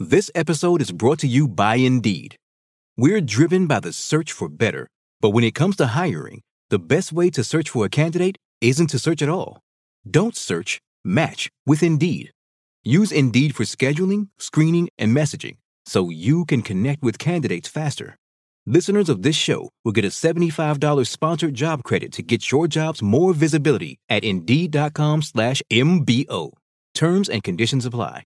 This episode is brought to you by Indeed. We're driven by the search for better, but when it comes to hiring, the best way to search for a candidate isn't to search at all. Don't search, match with Indeed. Use Indeed for scheduling, screening, and messaging so you can connect with candidates faster. Listeners of this show will get a $75 sponsored job credit to get your jobs more visibility at Indeed.com slash MBO. Terms and conditions apply.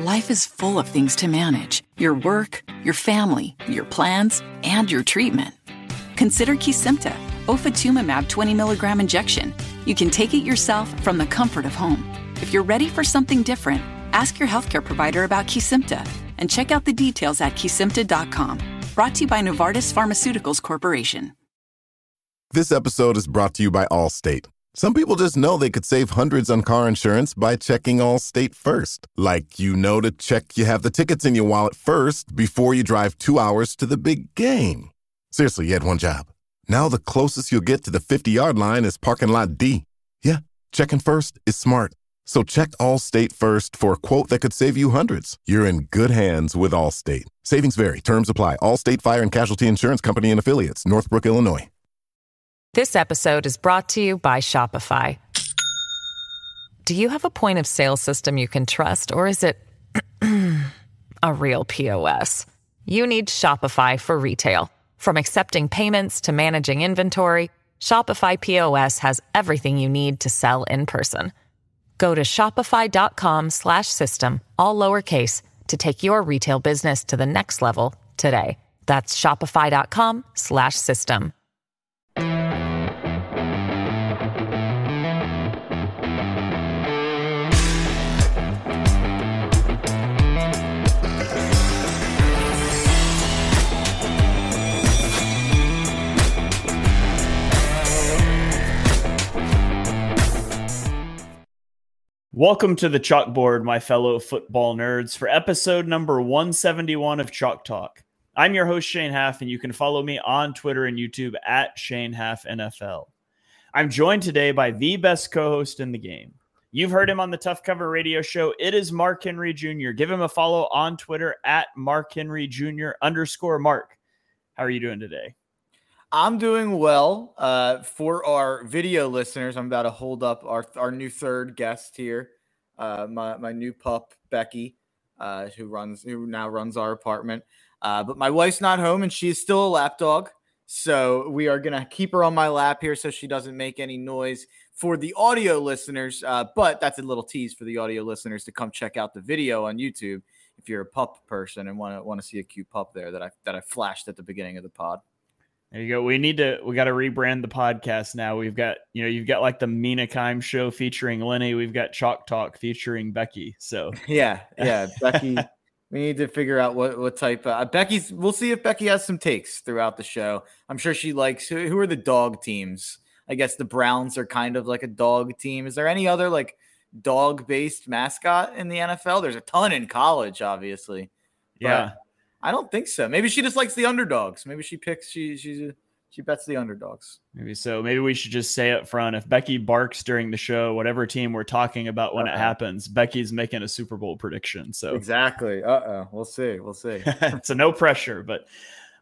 Life is full of things to manage. Your work, your family, your plans, and your treatment. Consider Kesimpta, ofatumumab 20 milligram injection. You can take it yourself from the comfort of home. If you're ready for something different, ask your healthcare provider about Kesimpta and check out the details at kesimpta.com. Brought to you by Novartis Pharmaceuticals Corporation. This episode is brought to you by Allstate. Some people just know they could save hundreds on car insurance by checking Allstate first. Like you know to check you have the tickets in your wallet first before you drive two hours to the big game. Seriously, you had one job. Now the closest you'll get to the 50 yard line is parking lot D. Yeah, checking first is smart. So check Allstate first for a quote that could save you hundreds. You're in good hands with Allstate. Savings vary. Terms apply. Allstate Fire and Casualty Insurance Company and affiliates. Northbrook, Illinois. This episode is brought to you by Shopify. Do you have a point of sale system you can trust, or is it a real POS? You need Shopify for retail. From accepting payments to managing inventory, Shopify POS has everything you need to sell in person. Go to shopify.com slash system, all lowercase, to take your retail business to the next level today. That's shopify.com Welcome to the chalkboard, my fellow football nerds, for episode number 171 of Chalk Talk. I'm your host, Shane Half, and you can follow me on Twitter and YouTube at Shane Half NFL. I'm joined today by the best co host in the game. You've heard him on the Tough Cover radio show. It is Mark Henry Jr. Give him a follow on Twitter at Mark Henry Jr. underscore Mark. How are you doing today? I'm doing well. Uh, for our video listeners, I'm about to hold up our our new third guest here, uh, my my new pup Becky, uh, who runs who now runs our apartment. Uh, but my wife's not home, and she's still a lap dog. So we are gonna keep her on my lap here, so she doesn't make any noise for the audio listeners. Uh, but that's a little tease for the audio listeners to come check out the video on YouTube if you're a pup person and want to want to see a cute pup there that I that I flashed at the beginning of the pod. There you go. We need to we got to rebrand the podcast now. We've got you know you've got like the Mina Kime show featuring Lenny. We've got Chalk Talk featuring Becky. So yeah, yeah, Becky. we need to figure out what what type. Uh, Becky's. We'll see if Becky has some takes throughout the show. I'm sure she likes. Who, who are the dog teams? I guess the Browns are kind of like a dog team. Is there any other like dog based mascot in the NFL? There's a ton in college, obviously. Yeah. I don't think so. Maybe she just likes the underdogs. Maybe she picks she she she bets the underdogs. Maybe so. Maybe we should just say up front if Becky barks during the show, whatever team we're talking about when Uh-oh. it happens, Becky's making a Super Bowl prediction. So exactly. Uh oh. We'll see. We'll see. so no pressure, but.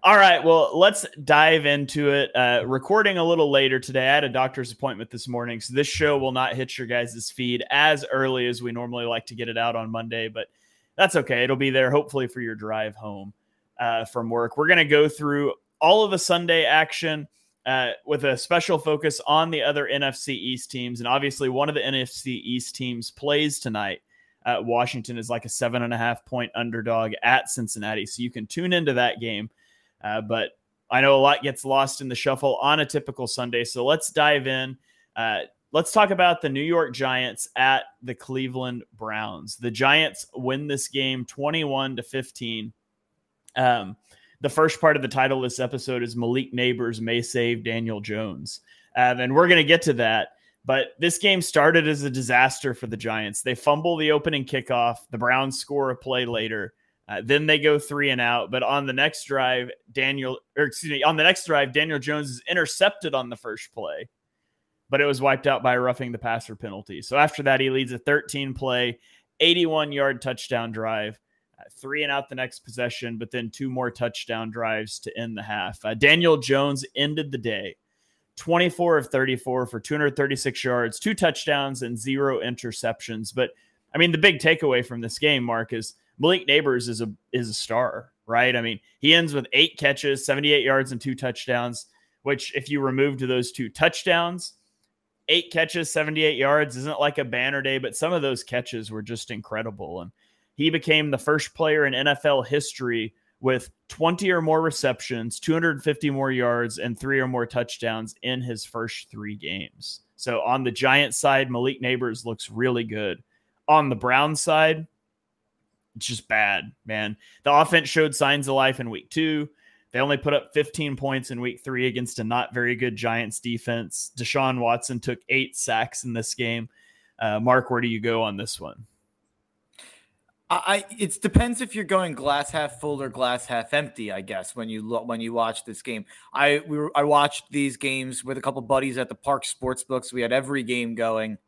All right, well, let's dive into it. Uh, recording a little later today. I had a doctor's appointment this morning, so this show will not hit your guys' feed as early as we normally like to get it out on Monday, but that's okay. It'll be there hopefully for your drive home uh, from work. We're going to go through all of the Sunday action uh, with a special focus on the other NFC East teams. And obviously, one of the NFC East teams plays tonight. Uh, Washington is like a seven and a half point underdog at Cincinnati. So you can tune into that game. Uh, but I know a lot gets lost in the shuffle on a typical Sunday. So let's dive in. Uh, let's talk about the New York Giants at the Cleveland Browns. The Giants win this game 21 to 15. Um, the first part of the title of this episode is Malik Nabers may save Daniel Jones. Um, and we're going to get to that. But this game started as a disaster for the Giants. They fumble the opening kickoff. The Browns score a play later. Uh, then they go three and out. But on the next drive, Daniel, or excuse me, on the next drive, Daniel Jones is intercepted on the first play, but it was wiped out by roughing the passer penalty. So after that, he leads a 13 play, 81 yard touchdown drive. three and out the next possession, but then two more touchdown drives to end the half. Uh, Daniel Jones ended the day 24 of 34 for 236 yards, two touchdowns, and zero interceptions. But I mean, the big takeaway from this game, Mark, is Malik Nabers is a is a star, right? I mean, he ends with eight catches, 78 yards, and two touchdowns. Which, if you removed those two touchdowns, eight catches, 78 yards isn't like a banner day, but some of those catches were just incredible. And he became the first player in NFL history with 20 or more receptions, 250 more yards, and three or more touchdowns in his first three games. So on the Giant side, Malik Nabers looks really good. On the Brown side, it's just bad, man. The offense showed signs of life in week two. They only put up 15 points in week three against a not very good Giants defense. Deshaun Watson took eight sacks in this game. Uh, Mark, where do you go on this one? I it depends if you're going glass half full or glass half empty. I guess when you look when you watch this game, I we were, I watched these games with a couple buddies at the Parx Sportsbooks. We had every game going,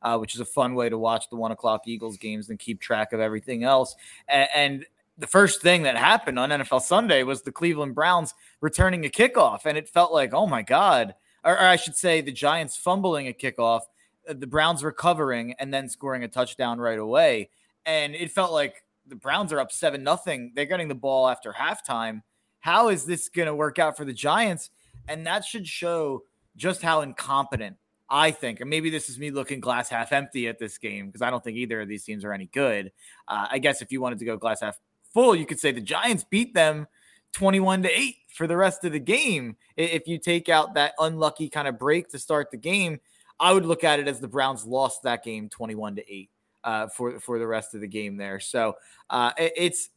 uh, which is a fun way to watch the one o'clock Eagles games and keep track of everything else. And, and the first thing that happened on NFL Sunday was the Cleveland Browns returning a kickoff, and it felt like, oh my god, or, or I should say, the Giants fumbling a kickoff, uh, the Browns recovering, and then scoring a touchdown right away and it felt like the Browns are up seven nothing. They're getting the ball after halftime. How is this going to work out for the Giants? And that should show just how incompetent I think. And maybe this is me looking glass half empty at this game because I don't think either of these teams are any good. Uh, I guess if you wanted to go glass half full, you could say the Giants beat them 21 to 8 for the rest of the game. If you take out that unlucky kind of break to start the game, I would look at it as the Browns lost that game 21 to 8 uh, for for the rest of the game there. So uh, it's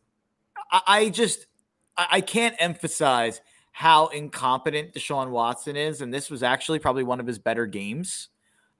I just I can't emphasize how incompetent Deshaun Watson is, and this was actually probably one of his better games.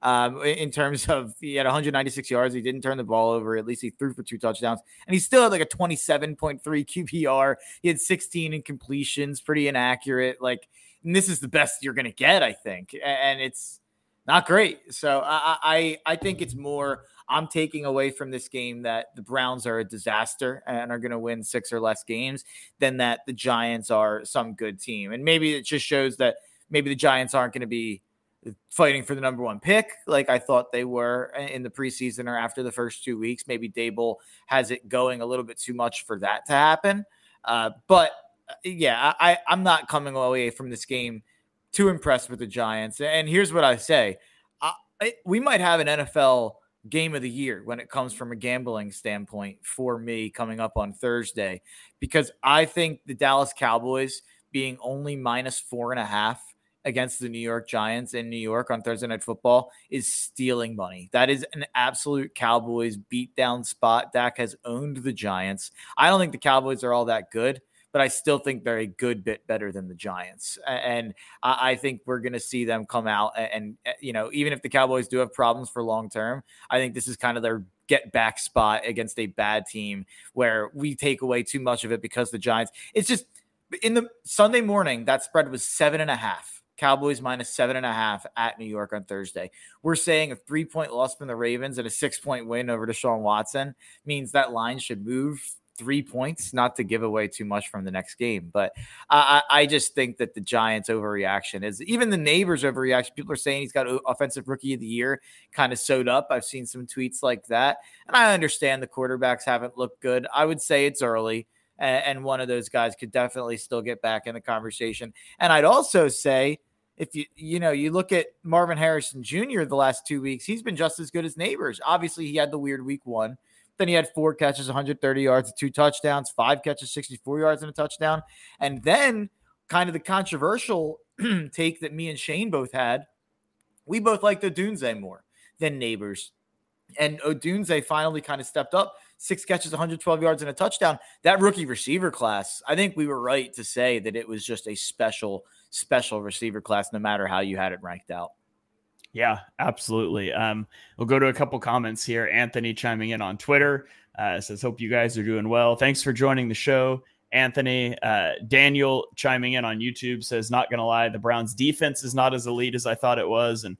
Um, in terms of he had 196 yards, he didn't turn the ball over. At least he threw for two touchdowns, and he still had like a 27.3 QBR. He had 16 incompletions, pretty inaccurate. Like, this is the best you're going to get, I think, and it's not great. So I, I I think it's more I'm taking away from this game that the Browns are a disaster and are going to win six or less games than that the Giants are some good team. And maybe it just shows that maybe the Giants aren't going to be fighting for the number one pick like I thought they were in the preseason or after the first two weeks. Maybe Daboll has it going a little bit too much for that to happen. Uh, but uh, yeah, I, I'm not coming away from this game too impressed with the Giants. And here's what I say I, we might have an NFL game of the year when it comes from a gambling standpoint for me coming up on Thursday, because I think the Dallas Cowboys being only minus four and a half against the New York Giants in New York on Thursday Night Football is stealing money. That is an absolute Cowboys beatdown spot. Dak has owned the Giants. I don't think the Cowboys are all that good but I still think they're a good bit better than the Giants. And I think we're going to see them come out. And, eh, you know, even if the Cowboys do have problems for long term, I think this is kind of their get back spot against a bad team where we take away too much of it because the Giants, it's just in the Sunday morning, that spread was seven and a half. Cowboys minus seven and a half at New York on Thursday. We're saying a three point loss from the Ravens and a six point win over Deshaun Watson means that line should move three points, not to give away too much from the next game. But I, I just think that the Giants' overreaction is even the Nabers' overreaction. People are saying he's got offensive rookie of the year kind of sewed up. I've seen some tweets like that. And I understand the quarterbacks haven't looked good. I would say it's early. And one of those guys could definitely still get back in the conversation. And I'd also say, if you you know you look at Marvin Harrison Jr. the last two weeks, he's been just as good as Nabers. Obviously, he had the weird week one, then he had four catches, 130 yards, two touchdowns, five catches, 64 yards, and a touchdown. And then, kind of the controversial take that me and Shane both had, we both liked Odunze more than Nabers. And Odunze finally kind of stepped up, six catches, 112 yards, and a touchdown. That rookie receiver class, I think we were right to say that it was just a special, special receiver class, no matter how you had it ranked out. Yeah, absolutely. Um, we'll go to a couple comments here. Anthony chiming in on Twitter uh, says, "Hope you guys are doing well. Thanks for joining the show." Anthony uh, Daniel chiming in on YouTube says, "Not gonna lie, the Browns' defense is not as elite as I thought it was, and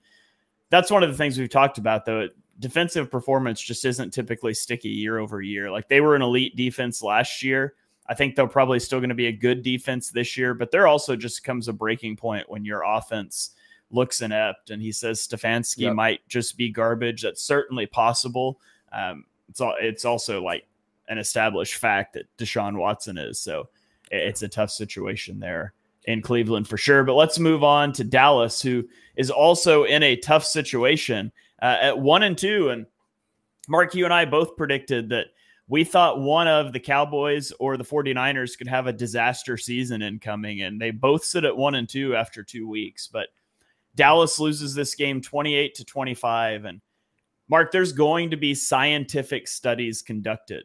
that's one of the things we've talked about. Though defensive performance just isn't typically sticky year over year. Like they were an elite defense last year. I think they're probably still going to be a good defense this year, but there also just comes a breaking point when your offense looks inept. And he says Stefanski yep. might just be garbage. That's certainly possible. Um, it's all, it's also like an established fact that Deshaun Watson is. So it's a tough situation there in Cleveland for sure. But let's move on to Dallas, who is also in a tough situation uh, at one and two. And Mark, you and I both predicted that we thought one of the Cowboys or the 49ers could have a disaster season incoming, and they both sit at one and two after two weeks. But Dallas loses this game 28 to 25. And Mark, there's going to be scientific studies conducted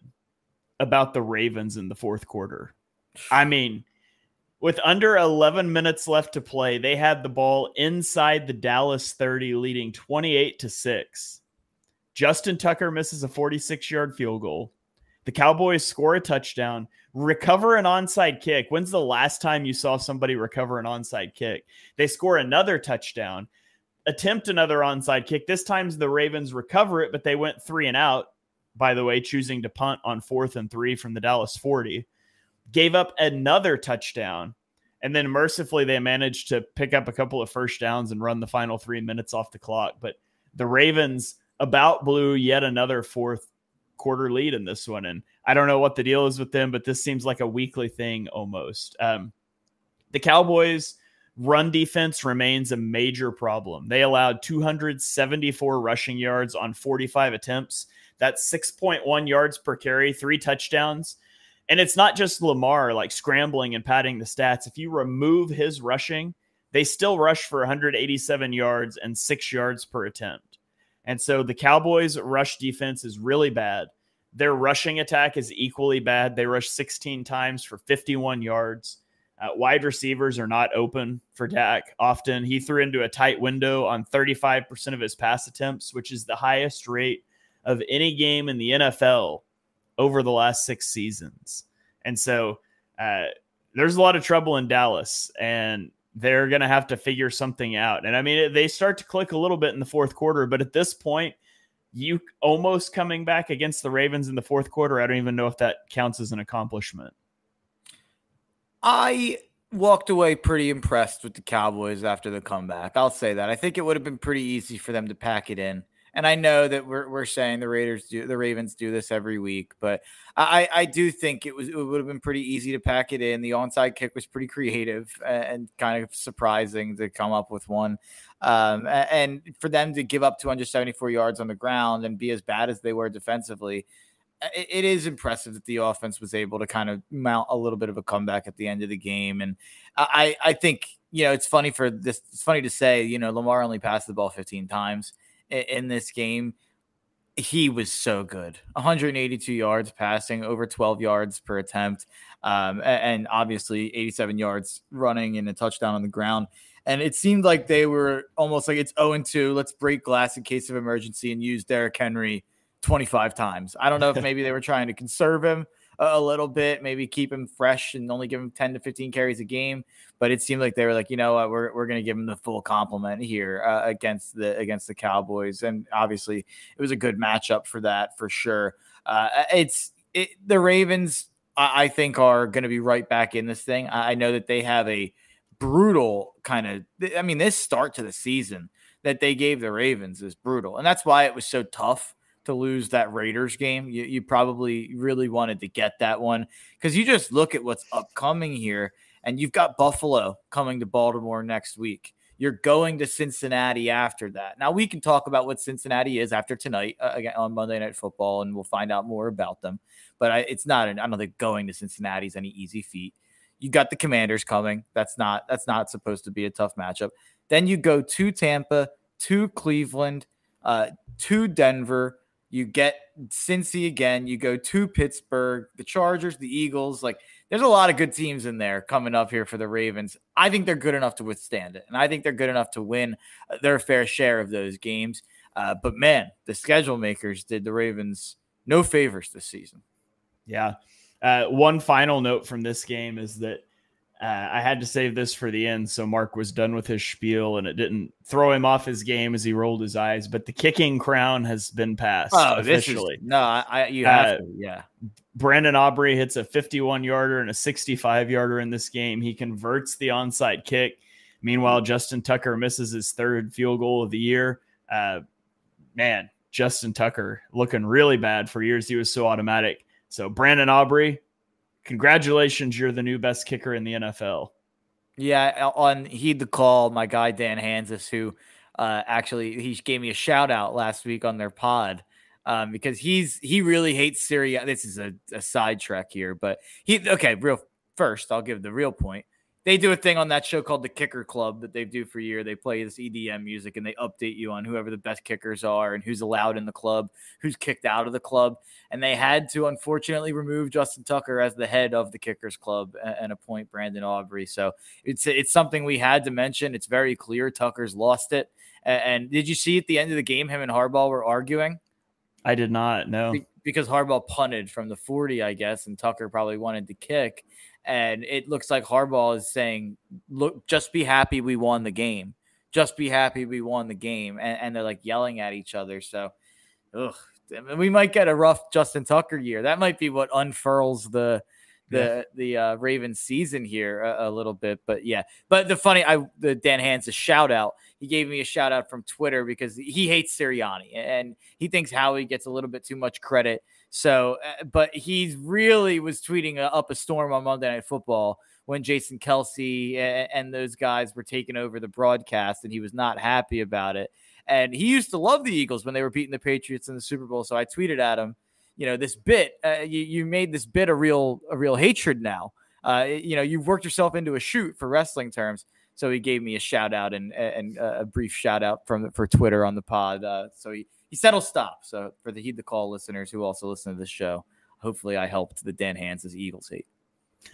about the Ravens in the fourth quarter. I mean, with under 11 minutes left to play, they had the ball inside the Dallas 30, leading 28 to 6. Justin Tucker misses a 46 yard field goal. The Cowboys score a touchdown, recover an onside kick. When's the last time you saw somebody recover an onside kick? They score another touchdown, attempt another onside kick. This time the Ravens recover it, but they went three and out, by the way, choosing to punt on fourth and three from the Dallas 40. Gave up another touchdown. And then mercifully, they managed to pick up a couple of first downs and run the final three minutes off the clock. But the Ravens about blew yet another fourth quarter lead in this one. And I don't know what the deal is with them, but this seems like a weekly thing almost. Um, the Cowboys' run defense remains a major problem. They allowed 274 rushing yards on 45 attempts. That's 6.1 yards per carry, three touchdowns. And it's not just Lamar like scrambling and padding the stats. If you remove his rushing, they still rush for 187 yards and six yards per attempt. And so the Cowboys' rush defense is really bad. Their rushing attack is equally bad. They rush 16 times for 51 yards. Uh, wide receivers are not open for Dak often. He threw into a tight window on 35% of his pass attempts, which is the highest rate of any game in the NFL over the last six seasons. And so uh, there's a lot of trouble in Dallas. And they're going to have to figure something out. And I mean, they start to click a little bit in the fourth quarter, but at this point, you almost coming back against the Ravens in the fourth quarter. I don't even know if that counts as an accomplishment. I walked away pretty impressed with the Cowboys after the comeback. I'll say that. I think it would have been pretty easy for them to pack it in. And I know that we're, we're saying the Raiders do the Ravens do this every week, but I, I do think it was it would have been pretty easy to pack it in. The onside kick was pretty creative and kind of surprising to come up with one. Um, and for them to give up 274 yards on the ground and be as bad as they were defensively, it is impressive that the offense was able to kind of mount a little bit of a comeback at the end of the game. And I, I think, you know, it's funny for this, it's funny to say, you know, Lamar only passed the ball 15 times in this game. He was so good 182 yards passing, over 12 yards per attempt, um, and obviously 87 yards running and a touchdown on the ground. And it seemed like they were almost like it's 0 2. Let's break glass in case of emergency and use Derrick Henry 25 times. I don't know if maybe they were trying to conserve him a little bit, maybe keep him fresh and only give him 10 to 15 carries a game. But it seemed like they were like, you know what, we're, we're going to give him the full compliment here uh, against the against the Cowboys, and obviously it was a good matchup for that for sure. Uh, it's it, the Ravens, I, I think, are going to be right back in this thing. I, I know that they have a brutal kind of. I mean, this start to the season that they gave the Ravens is brutal, and that's why it was so tough to lose that Raiders game. You, you probably really wanted to get that one because you just look at what's upcoming here, and you've got Buffalo coming to Baltimore next week. You're going to Cincinnati after that. Now we can talk about what Cincinnati is after tonight uh, again on Monday Night Football, and we'll find out more about them. But I, it's not. An, I don't think going to Cincinnati is any easy feat. You got the Commanders coming. That's not. That's not supposed to be a tough matchup. Then you go to Tampa, to Cleveland, uh, to Denver, you get Cincy again. You go to Pittsburgh, the Chargers, the Eagles. Like, there's a lot of good teams in there coming up here for the Ravens. I think they're good enough to withstand it, and I think they're good enough to win uh, their fair share of those games. Uh, but man, the schedule makers did the Ravens no favors this season. Yeah. Uh, one final note from this game is that Uh, I had to save this for the end, so Mark was done with his spiel, and it didn't throw him off his game as he rolled his eyes. But the kicking crown has been passed oh, officially. Is, no, I, you have uh, to, yeah. Brandon Aubrey hits a 51 yarder and a 65 yarder in this game. He converts the onside kick. Meanwhile, Justin Tucker misses his third field goal of the year. Uh, man, Justin Tucker looking really bad for years. He was so automatic. So Brandon Aubrey, congratulations, you're the new best kicker in the NFL. Yeah, on heed the call, my guy Dan Hanzus, who uh, actually he gave me a shout out last week on their pod um, because he's he really hates Sirianni. This is a, a sidetrack here, but he okay. Real first, I'll give the real point they do a thing on that show called the Kicker Club that they do for a year. They play this EDM music and they update you on whoever the best kickers are and who's allowed in the club, who's kicked out of the club. And they had to unfortunately remove Justin Tucker as the head of the Kickers Club and appoint Brandon Aubrey. So it's it's something we had to mention. It's very clear Tucker's lost it. And did you see at the end of the game him and Harbaugh were arguing? I did not. No. Because Harbaugh punted from the 40, I guess, and Tucker probably wanted to kick and it looks like Harbaugh is saying, "Look, just be happy we won the game. Just be happy we won the game." And, and they're like yelling at each other. So, ugh, we might get a rough Justin Tucker year. That might be what unfurls the the the uh, Ravens season here a, a, little bit. But yeah, but the funny, I the Dan Hanzus shout out. He gave me a shout out from Twitter because he hates Sirianni and he thinks Howie gets a little bit too much credit so, uh, but he really was tweeting up a storm on Monday Night Football when Jason Kelce and those guys were taking over the broadcast, and he was not happy about it. And he used to love the Eagles when they were beating the Patriots in the Super Bowl. So I tweeted at him, you know, this bit, uh, you, you made this bit a real, a real hatred now. Uh, you know, you've worked yourself into a shoot for wrestling terms. So he gave me a shout out and and a brief shout out from for Twitter on the pod. Uh, so he he said he'll stop. So for the heed the call listeners who also listen to this show, hopefully I helped the Dan Hanzus' Eagles hate.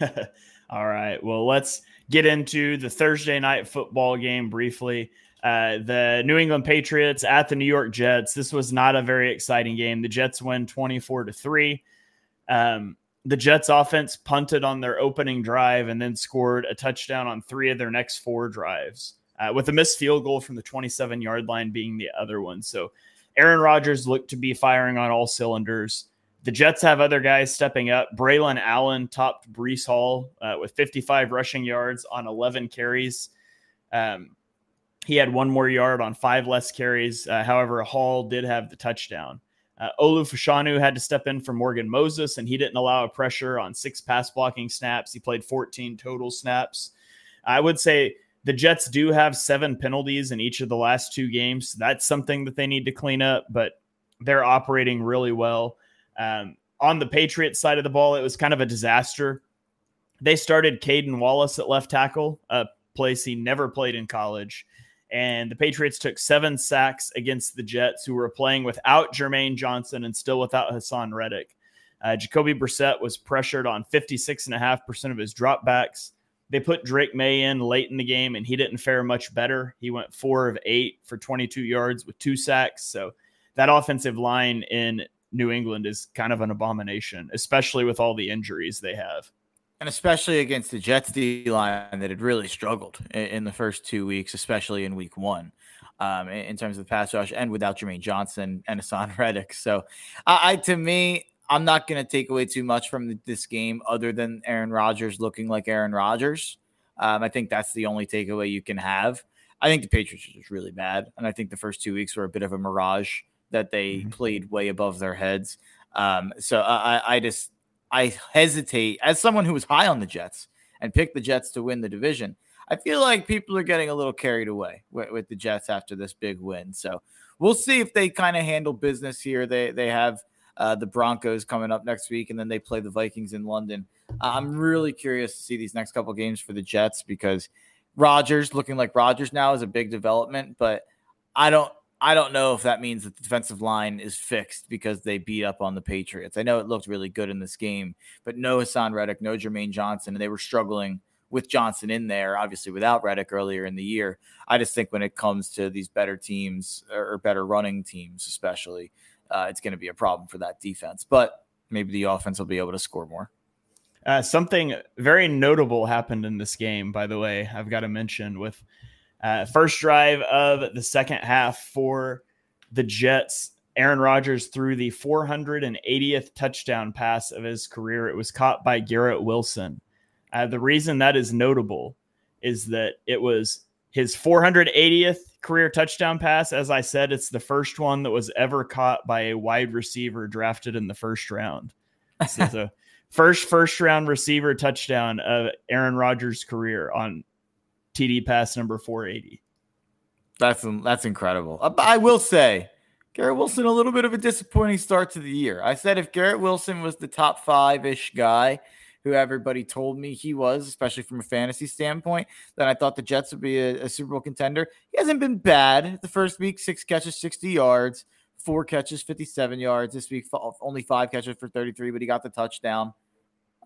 All right. Well, let's get into the Thursday night football game briefly. Uh, the New England Patriots at the New York Jets. This was not a very exciting game. The Jets win 24 to 3. Um, the Jets offense punted on their opening drive and then scored a touchdown on three of their next four drives, uh, with a missed field goal from the 27 yard line being the other one. So Aaron Rodgers looked to be firing on all cylinders. The Jets have other guys stepping up. Braylon Allen topped Breece Hall uh, with 55 rushing yards on 11 carries. Um, he had one more yard on five less carries. Uh, however, Hall did have the touchdown. Uh, Olu had to step in for Morgan Moses, and he didn't allow a pressure on six pass blocking snaps. He played 14 total snaps. I would say the Jets do have seven penalties in each of the last two games. That's something that they need to clean up, but they're operating really well. Um, on the Patriots side of the ball, it was kind of a disaster. They started Caedan Wallace at left tackle, a place he never played in college. And the Patriots took seven sacks against the Jets, who were playing without Jermaine Johnson and still without Haason Reddick. Uh, Jacoby Brissett was pressured on 56.5% of his dropbacks. They put Drake Maye in late in the game, and he didn't fare much better. He went four of eight for 22 yards with two sacks. So that offensive line in New England is kind of an abomination, especially with all the injuries they have. And especially against the Jets D line that had really struggled in, the first two weeks, especially in week one. Um, in, terms of the pass rush and without Jermaine Johnson and Haason Reddick. So, I, I to me, I'm not going to take away too much from this game other than Aaron Rodgers looking like Aaron Rodgers. Um, I think that's the only takeaway you can have. I think the Patriots are just really bad. And I think the first two weeks were a bit of a mirage that they mm-hmm. played way above their heads. Um, so I, I just, I hesitate as someone who was high on the Jets and picked the Jets to win the division. I feel like people are getting a little carried away with, with the Jets after this big win. So we'll see if they kind of handle business here. They, they have, uh, the Broncos coming up next week, and then they play the Vikings in London. I'm really curious to see these next couple games for the Jets because Rodgers looking like Rodgers now is a big development, but I don't I don't know if that means that the defensive line is fixed because they beat up on the Patriots. I know it looked really good in this game, but no Haason Reddick, no Jermaine Johnson, and they were struggling with Johnson in there, obviously without Reddick earlier in the year. I just think when it comes to these better teams or better running teams, especially, uh, it's going to be a problem for that defense. But maybe the offense will be able to score more. Uh, something very notable happened in this game, by the way. I've got to mention with uh, first drive of the second half for the Jets. Aaron Rodgers threw the 480th touchdown pass of his career. It was caught by Garrett Wilson. Uh, the reason that is notable is that it was his 480th career touchdown pass. As I said, it's the first one that was ever caught by a wide receiver drafted in the first round. So, so first first round receiver touchdown of Aaron Rodgers' career on TD pass number 480. That's that's incredible. Uh, I will say, Garrett Wilson a little bit of a disappointing start to the year. I said if Garrett Wilson was the top five ish guy, who everybody told me he was, especially from a fantasy standpoint, then I thought the Jets would be a, a Super Bowl contender. He hasn't been bad the first week, six catches, 60 yards, four catches, 57 yards. This week, only five catches for 33, but he got the touchdown.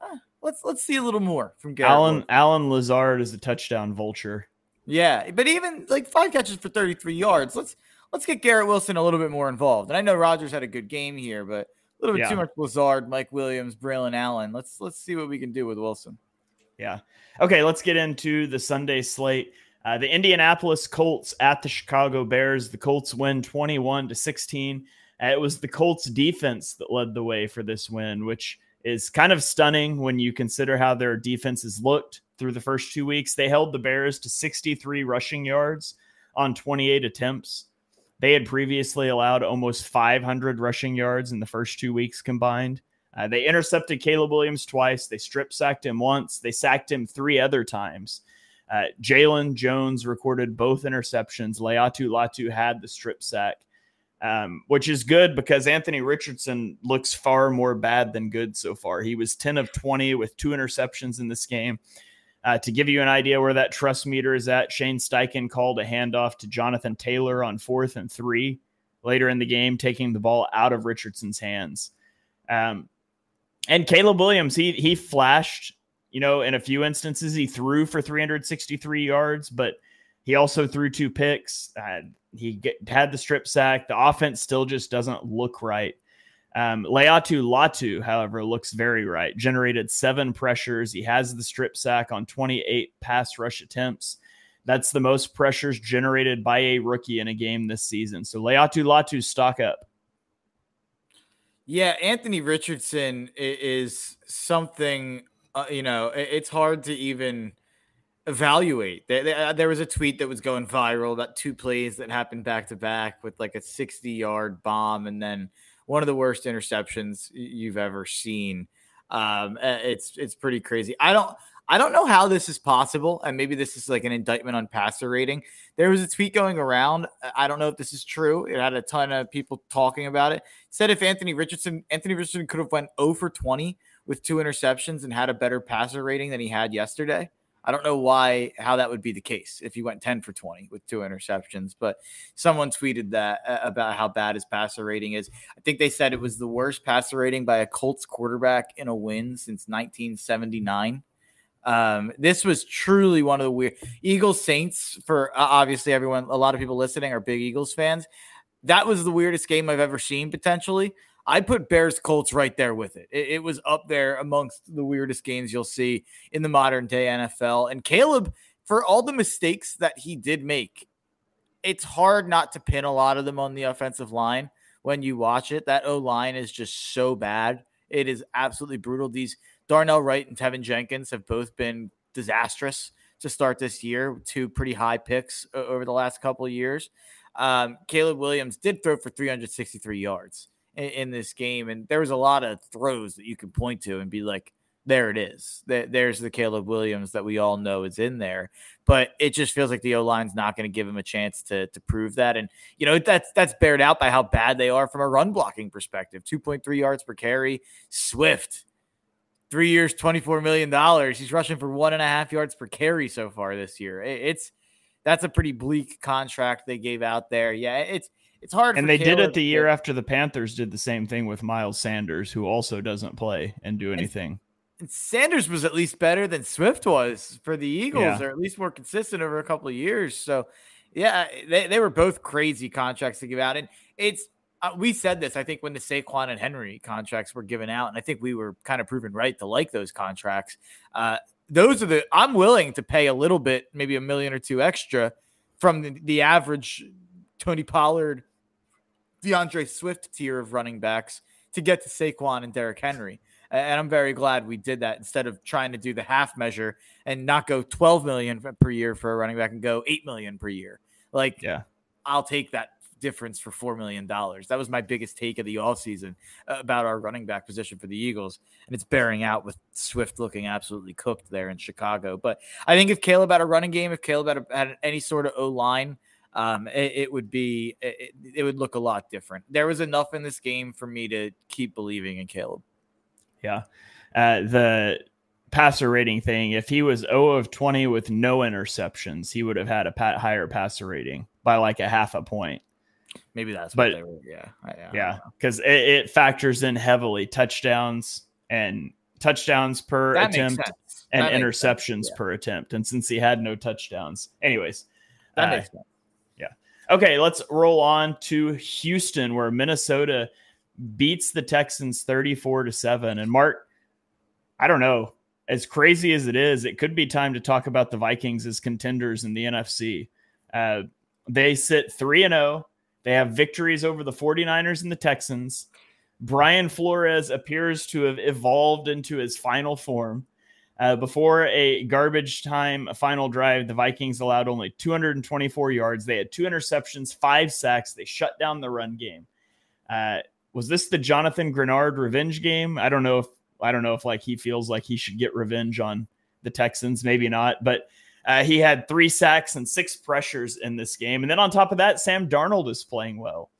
Uh, let's let's see a little more from Garrett. Allen Wilson. Allen Lazard is a touchdown vulture. Yeah, but even like five catches for 33 yards. Let's let's get Garrett Wilson a little bit more involved. And I know Rodgers had a good game here, but little bit yeah. too much Lazard, Mike Williams, Braylon Allen. Let's let's see what we can do with Wilson. Yeah. Okay, let's get into the Sunday slate. Uh, the Indianapolis Colts at the Chicago Bears. The Colts win 21 to 16. Uh, it was the Colts defense that led the way for this win, which is kind of stunning when you consider how their defenses looked through the first two weeks. They held the Bears to 63 rushing yards on 28 attempts. They had previously allowed almost 500 rushing yards in the first two weeks combined. Uh, they intercepted Caleb Williams twice. They strip sacked him once. They sacked him three other times. Uh, Jaylon Jones recorded both interceptions. Laiatu Latu had the strip sack, um, which is good because Anthony Richardson looks far more bad than good so far. He was 10 of 20 with two interceptions in this game. Uh, to give you an idea where that trust meter is at, Shane Steichen called a handoff to Jonathan Taylor on fourth and three later in the game, taking the ball out of Richardson's hands. Um, and Caleb Williams, he he flashed, you know, in a few instances, he threw for 363 yards, but he also threw two picks. Uh, he get, had the strip sack. The offense still just doesn't look right. Um, Laiatu Latu, however, looks very right. Generated seven pressures. He has the strip sack on 28 pass rush attempts. That's the most pressures generated by a rookie in a game this season. So Laiatu Latu stock up. Yeah, Anthony Richardson is something, uh, you know, it's hard to even evaluate. There, there was a tweet that was going viral about two plays that happened back to back with like a 60 yard bomb and then one of the worst interceptions you've ever seen. Um, it's it's pretty crazy. I don't I don't know how this is possible, and maybe this is like an indictment on passer rating. There was a tweet going around. I don't know if this is true. It had a ton of people talking about it. it said if Anthony Richardson Anthony Richardson could have went 0 for 20 with two interceptions and had a better passer rating than he had yesterday. I don't know why how that would be the case if he went 10 for 20 with two interceptions, but someone tweeted that uh, about how bad his passer rating is. I think they said it was the worst passer rating by a Colts quarterback in a win since 1979. Um, this was truly one of the weird Eagles Saints for uh, obviously everyone, a lot of people listening are big Eagles fans. That was the weirdest game I've ever seen potentially. I put Bears Colts right there with it. it. it. was up there amongst the weirdest games you'll see in the modern day NFL. And Caleb, for all the mistakes that he did make, it's hard not to pin a lot of them on the offensive line when you watch it. That O line is just so bad. It is absolutely brutal. These Darnell Wright and Teven Jenkins have both been disastrous to start this year, two pretty high picks over the last couple of years. Um, Caleb Williams did throw for 363 yards in, in, this game. And there was a lot of throws that you could point to and be like, there it is. There's the Caleb Williams that we all know is in there. But it just feels like the O line's not going to give him a chance to, to prove that. And, you know, that's that's bared out by how bad they are from a run blocking perspective 2.3 yards per carry. Swift, three years, $24 million. He's rushing for one and a half yards per carry so far this year. It's that's a pretty bleak contract they gave out there. Yeah, it's it's hard. And they Caleb did it the year after the Panthers did the same thing with Miles Sanders, who also doesn't play and do anything. And, and Sanders was at least better than Swift was for the Eagles, yeah. or at least more consistent over a couple of years. So, yeah, they, they were both crazy contracts to give out. And it's uh, we said this, I think, when the Saquon and Henry contracts were given out, and I think we were kind of proven right to like those contracts. Uh, those are the I'm willing to pay a little bit, maybe a million or two extra from the, the average Tony Pollard, D'Andre Swift tier of running backs to get to Saquon and Derrick Henry. And I'm very glad we did that instead of trying to do the half measure and not go 12 million per year for a running back and go 8 million per year. Like, yeah, I'll take that difference for $4 million. That was my biggest take of the offseason uh, about our running back position for the Eagles. And it's bearing out with Swift looking absolutely cooked there in Chicago. But I think if Caleb had a running game, if Caleb had, a, had any sort of O line, um, it, it, would be, it, it would look a lot different. There was enough in this game for me to keep believing in Caleb. Yeah. Uh, the passer rating thing, if he was 0 of 20 with no interceptions, he would have had a pat- higher passer rating by like a half a point. Maybe that's but were, yeah, I, yeah, because it, it, factors in heavily touchdowns and touchdowns per that attempt and that interceptions yeah. per attempt. And since he had no touchdowns, anyways, that uh, makes sense. Okay, let's roll on to Houston, where Minnesota beats the Texans 34 to 7. And Mark, I don't know, as crazy as it is, it could be time to talk about the Vikings as contenders in the NFC. Uh, they sit 3 and 0 they have victories over the 49ers and the Texans. Brian Flores appears to have evolved into his final form. Uh, before a garbage time a final drive, the Vikings allowed only 224 yards. They had two interceptions, five sacks. They shut down the run game. Uh, was this the Jonathan Greenard revenge game? I don't know if I don't know if like he feels like he should get revenge on the Texans. Maybe not, but uh, he had three sacks and six pressures in this game. And then on top of that, Sam Darnold is playing well.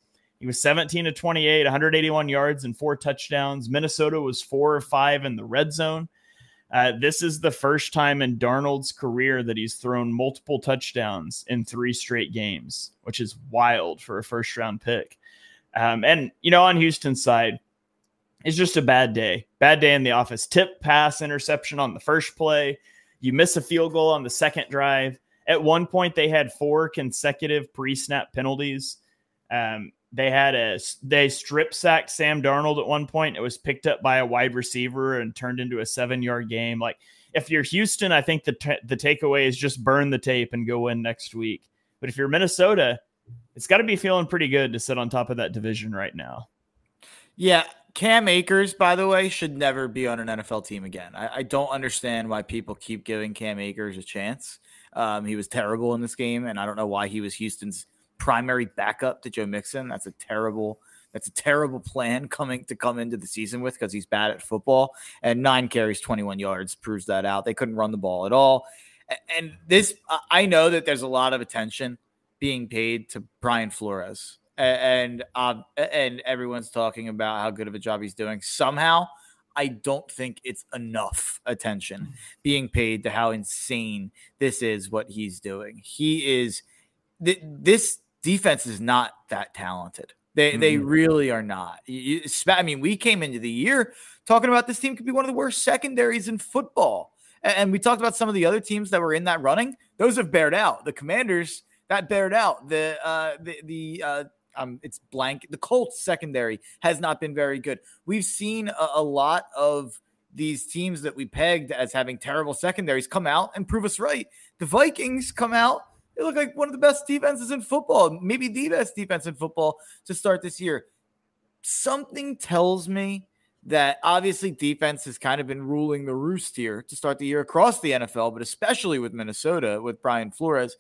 He was 17 to 28, 181 yards and four touchdowns. Minnesota was four or five in the red zone. Uh, this is the first time in Darnold's career that he's thrown multiple touchdowns in three straight games, which is wild for a first round pick. Um, and, you know, on Houston's side, it's just a bad day. Bad day in the office. Tip, pass, interception on the first play. You miss a field goal on the second drive. At one point, they had four consecutive pre-snap penalties. Um, they had a they strip sacked Sam Darnold at one point. It was picked up by a wide receiver and turned into a seven yard game. Like if you're Houston, I think the t- the takeaway is just burn the tape and go win next week. But if you're Minnesota, it's got to be feeling pretty good to sit on top of that division right now. Yeah, Cam Akers, by the way, should never be on an NFL team again. I, I don't understand why people keep giving Cam Akers a chance. Um, he was terrible in this game, and I don't know why he was Houston's primary backup to Joe Mixon. That's a terrible. That's a terrible plan coming to come into the season with because he's bad at football. And nine carries, 21 yards proves that out. They couldn't run the ball at all. And this, I know that there's a lot of attention being paid to Brian Flores and um, and everyone's talking about how good of a job he's doing. Somehow, I don't think it's enough attention mm. being paid to how insane this is what he's doing. He is th- this defense is not that talented. They mm they really are not. I mean, we came into the year talking about this team could be one of the worst secondaries in football. And, and we talked about some of the other teams that were in that running. Those have bared out. The Commanders that bared out. The uh, the the uh, um, it's blank. The Colts secondary has not been very good. We've seen a, a, lot of these teams that we pegged as having terrible secondaries come out and prove us right. The Vikings come out. They look like one of the best defenses in football, maybe the best defense in football to start this year. Something tells me that obviously defense has kind of been ruling the roost here to start the year across the NFL, but especially with Minnesota with Brian Flores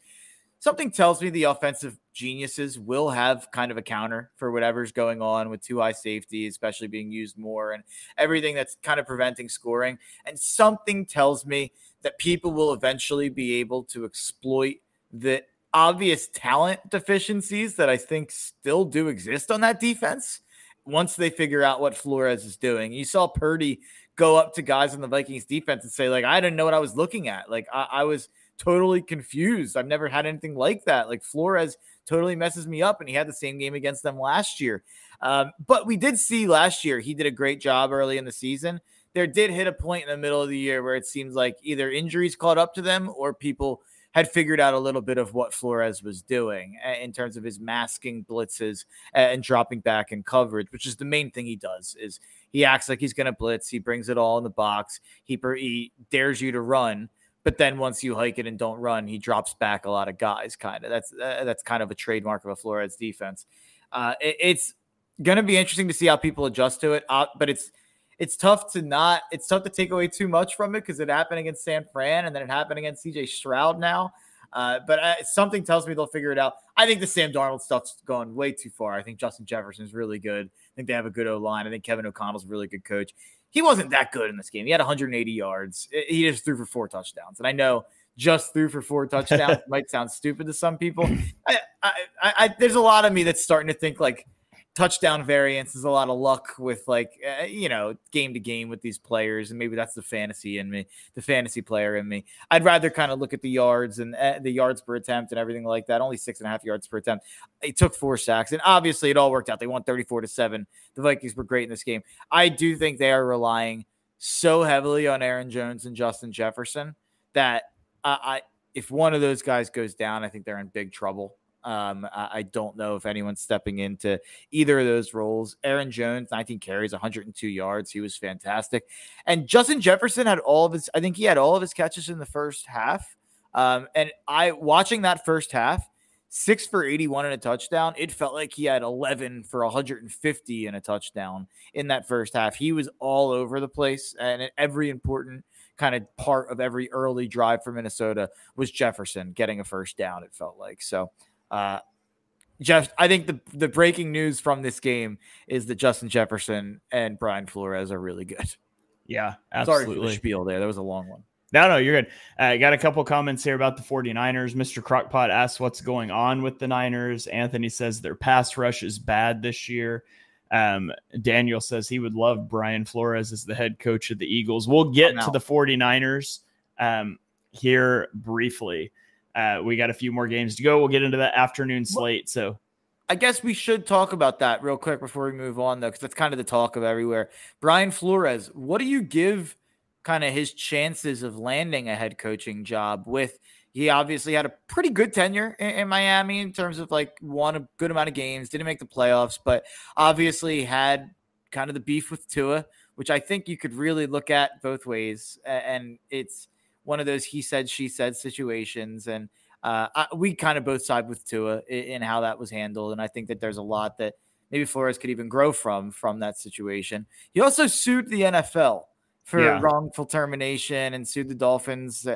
something tells me the offensive geniuses will have kind of a counter for whatever's going on with two high safety, especially being used more and everything that's kind of preventing scoring. And something tells me that people will eventually be able to exploit the obvious talent deficiencies that I think still do exist on that defense once they figure out what Flores is doing. You saw Purdy go up to guys on the Vikings defense and say, like, I didn't know what I was looking at. Like I, I was – totally confused. I've never had anything like that. Like Flores totally messes me up, and he had the same game against them last year. Um, but we did see last year he did a great job early in the season. There did hit a point in the middle of the year where it seems like either injuries caught up to them or people had figured out a little bit of what Flores was doing in terms of his masking blitzes and dropping back in coverage, which is the main thing he does. Is he acts like he's going to blitz, he brings it all in the box, he, he dares you to run, but then once you hike it and don't run, he drops back a lot of guys. Kind of that's uh, that's kind of a trademark of a Flores defense. Uh, it, it's going to be interesting to see how people adjust to it, uh, but it's it's tough to not it's tough to take away too much from it because it happened against San Fran and then it happened against CJ Stroud now. Uh, but uh, something tells me they'll figure it out. I think the Sam Darnold stuff's going way too far. I think Justin Jefferson's really good. I think they have a good O line. I think Kevin O'Connell's a really good coach. He wasn't that good in this game. He had 180 yards. He just threw for four touchdowns. And I know just threw for four touchdowns might sound stupid to some people. I, I, I, there's a lot of me that's starting to think like touchdown variance is a lot of luck with like uh, you know game to game with these players and maybe that's the fantasy in me the fantasy player in me. I'd rather kind of look at the yards and uh, the yards per attempt and everything like that only six and a half yards per attempt. It took four sacks and obviously it all worked out. They won 34 to 7 the vikings were great in this game. I do think they are relying so heavily on aaron jones and justin jefferson that i if one of those guys goes down i think they're in big trouble um, I, I, don't know if anyone's stepping into either of those roles. Aaron Jones, 19 carries, 102 yards. He was fantastic. And Justin Jefferson had all of his, I think he had all of his catches in the first half. Um, and I, watching that first half, six for 81 and a touchdown, it felt like he had 11 for 150 and a touchdown in that first half. He was all over the place and every important kind of part of every early drive for Minnesota was Jefferson getting a first down, it felt like. So, uh, Jeff, I think the the breaking news from this game is that Justin Jefferson and Brian Flores are really good. Yeah, absolutely. Sorry for the spiel there. That was a long one. No, no, you're good. I uh, got a couple comments here about the 49ers. Mr. Crockpot asks what's going on with the Niners. Anthony says their pass rush is bad this year. Um, Daniel says he would love Brian Flores as the head coach of the Eagles. We'll get to the 49ers um, here briefly. Uh, we got a few more games to go. We'll get into that afternoon slate. So I guess we should talk about that real quick before we move on, though, because that's kind of the talk of everywhere. Brian Flores, what do you give kind of his chances of landing a head coaching job with? He obviously had a pretty good tenure in, in, Miami in terms of like won a good amount of games, didn't make the playoffs, but obviously had kind of the beef with Tua, which I think you could really look at both ways. And it's one of those he said, she said situations. And uh, I, we kind of both side with Tua in, in, how that was handled. And I think that there's a lot that maybe Flores could even grow from from that situation. He also sued the NFL for yeah. wrongful termination and sued the Dolphins.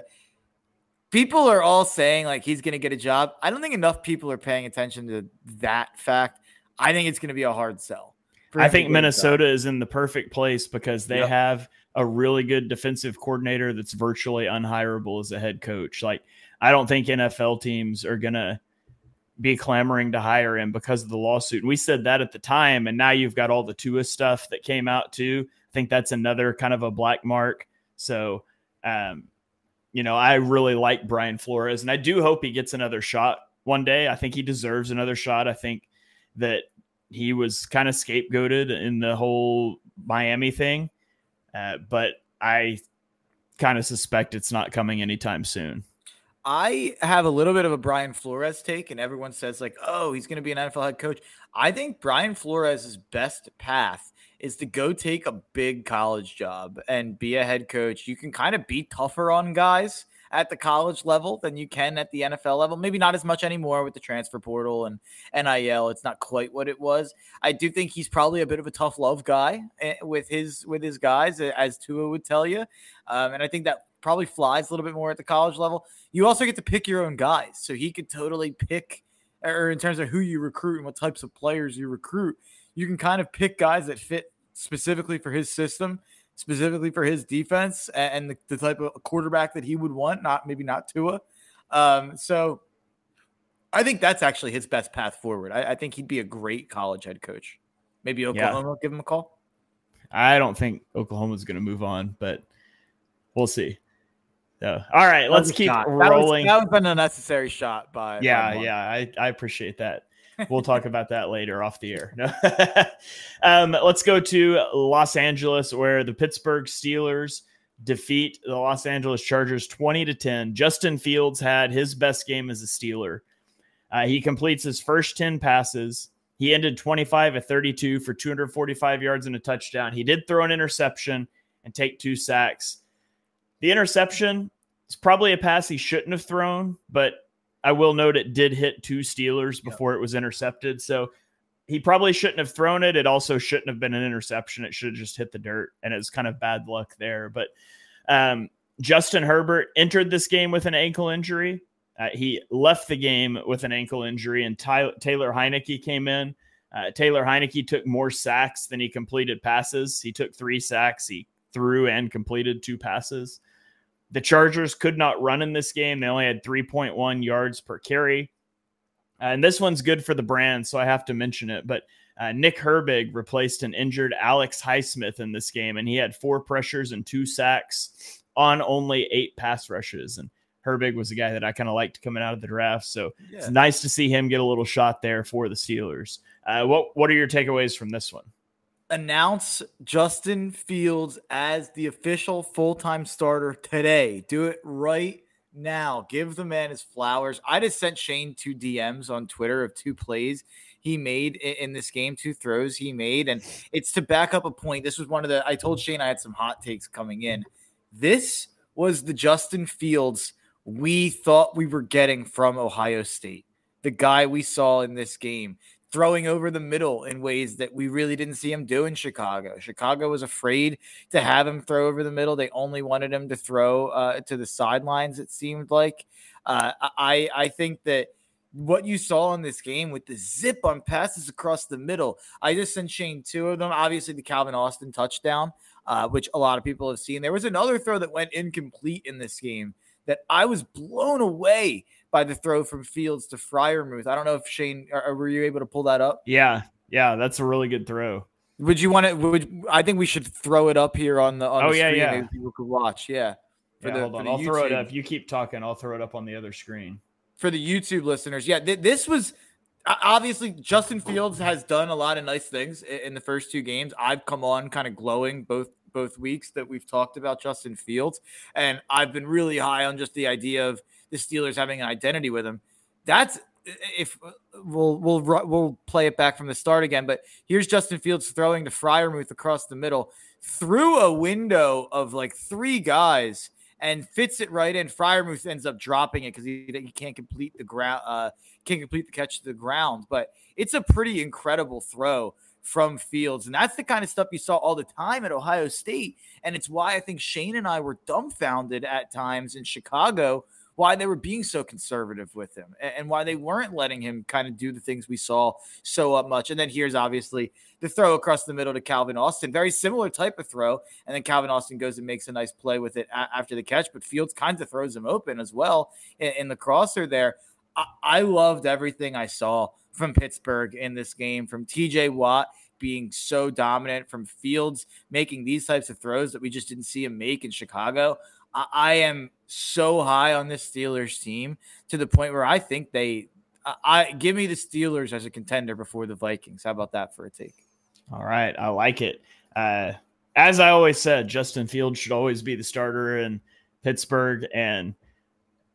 People are all saying like he's going to get a job. I don't think enough people are paying attention to that fact. I think it's going to be a hard sell. I think Minnesota is in the perfect place because they yep. have a really good defensive coordinator that's virtually unhireable as a head coach. Like, I don't think NFL teams are going to be clamoring to hire him because of the lawsuit. And we said that at the time. And now you've got all the Tua stuff that came out too. I think that's another kind of a black mark. So, um, you know, I really like Brian Flores and I do hope he gets another shot one day. I think he deserves another shot. I think that he was kind of scapegoated in the whole Miami thing. Uh, but I kind of suspect it's not coming anytime soon. I have a little bit of a Brian Flores take, and everyone says, like, oh, he's going to be an NFL head coach. I think Brian Flores' best path is to go take a big college job and be a head coach. You can kind of be tougher on guys at the college level than you can at the NFL level. Maybe not as much anymore with the transfer portal and NIL. It's not quite what it was. I do think he's probably a bit of a tough love guy eh, with his with his guys, as Tua would tell you. Um, and I think that probably flies a little bit more at the college level. You also get to pick your own guys, so he could totally pick, or in terms of who you recruit and what types of players you recruit, you can kind of pick guys that fit specifically for his system specifically for his defense and the, the, type of quarterback that he would want, not maybe not Tua. Um, so I think that's actually his best path forward. I, I think he'd be a great college head coach. Maybe Oklahoma yeah. give him a call. I don't think Oklahoma's going to move on, but we'll see. So, all right, let's keep shot. rolling. That was, that was an unnecessary shot by. Yeah, by yeah, I, I appreciate that. We'll talk about that later off the air. um, let's go to Los Angeles, where the Pittsburgh Steelers defeat the Los Angeles Chargers 20 to 10. Justin Fields had his best game as a Steeler. Uh, he completes his first 10 passes. He ended 25 at 32 for 245 yards and a touchdown. He did throw an interception and take two sacks. The interception is probably a pass he shouldn't have thrown, but I will note it did hit two Steelers before it was intercepted. So he probably shouldn't have thrown it. It also shouldn't have been an interception. It should have just hit the dirt, and it's kind of bad luck there. But um, Justin Herbert entered this game with an ankle injury. Uh, he left the game with an ankle injury, and Ty- Taylor Heinicke came in. Uh, Taylor Heinicke took more sacks than he completed passes. He took three sacks. He threw and completed two passes. The Chargers could not run in this game. They only had 3.1 yards per carry. and this one's good for the brand, so I have to mention it. But uh, Nick Herbig replaced an injured Alex Highsmith in this game, and he had four pressures and two sacks on only eight pass rushes. And Herbig was a guy that I kind of liked coming out of the draft. So yeah. it's nice to see him get a little shot there for the Steelers. Uh, what what are your takeaways from this one? Announce Justin Fields as the official full time starter today. Do it right now. Give the man his flowers. I just sent Shane two DMs on Twitter of two plays he made in this game, two throws he made, and it's to back up a point. This was one of the I told Shane I had some hot takes coming in. This was the Justin Fields we thought we were getting from Ohio State. The guy we saw in this game throwing over the middle in ways that we really didn't see him do in Chicago. Chicago was afraid to have him throw over the middle. They only wanted him to throw uh, to the sidelines. It seemed like. Uh, I I think that what you saw in this game with the zip on passes across the middle. I just sent Shane two of them. Obviously, the Calvin Austin touchdown, uh, which a lot of people have seen. There was another throw that went incomplete in this game that I was blown away by the throw from Fields to Freiermuth. I don't know if Shane, or, were you able to pull that up? Yeah, yeah, that's a really good throw. Would you want to? Would I think we should throw it up here on the on oh the yeah screen yeah people could watch yeah. For yeah, the, hold on. I'll YouTube. throw it up. You keep talking. I'll throw it up on the other screen for the YouTube listeners. Yeah, th- this was obviously Justin Fields has done a lot of nice things in the first two games. I've come on kind of glowing both both weeks that we've talked about Justin Fields. And I've been really high on just the idea of the Steelers having an identity with him. That's if we'll we'll we'll play it back from the start again. But here's Justin Fields throwing to Freiermuth across the middle through a window of like three guys and fits it right in. Freiermuth ends up dropping it because he, he can't complete the ground, uh, can't complete the catch to the ground. But it's a pretty incredible throw from Fields. And that's the kind of stuff you saw all the time at Ohio State. And it's why I think Shane and I were dumbfounded at times in Chicago why they were being so conservative with him and why they weren't letting him kind of do the things we saw so up much. And then here's obviously the throw across the middle to Calvin Austin, very similar type of throw. And then Calvin Austin goes and makes a nice play with it after the catch, but Fields kind of throws him open as well in, the crosser there. I loved everything I saw from Pittsburgh in this game, from TJ Watt being so dominant, from Fields making these types of throws that we just didn't see him make in Chicago. I, I am so high on this Steelers team to the point where I think they I, I give me the Steelers as a contender before the Vikings. How about that for a take? All right, I like it. Uh, as I always said, Justin Fields should always be the starter in Pittsburgh, and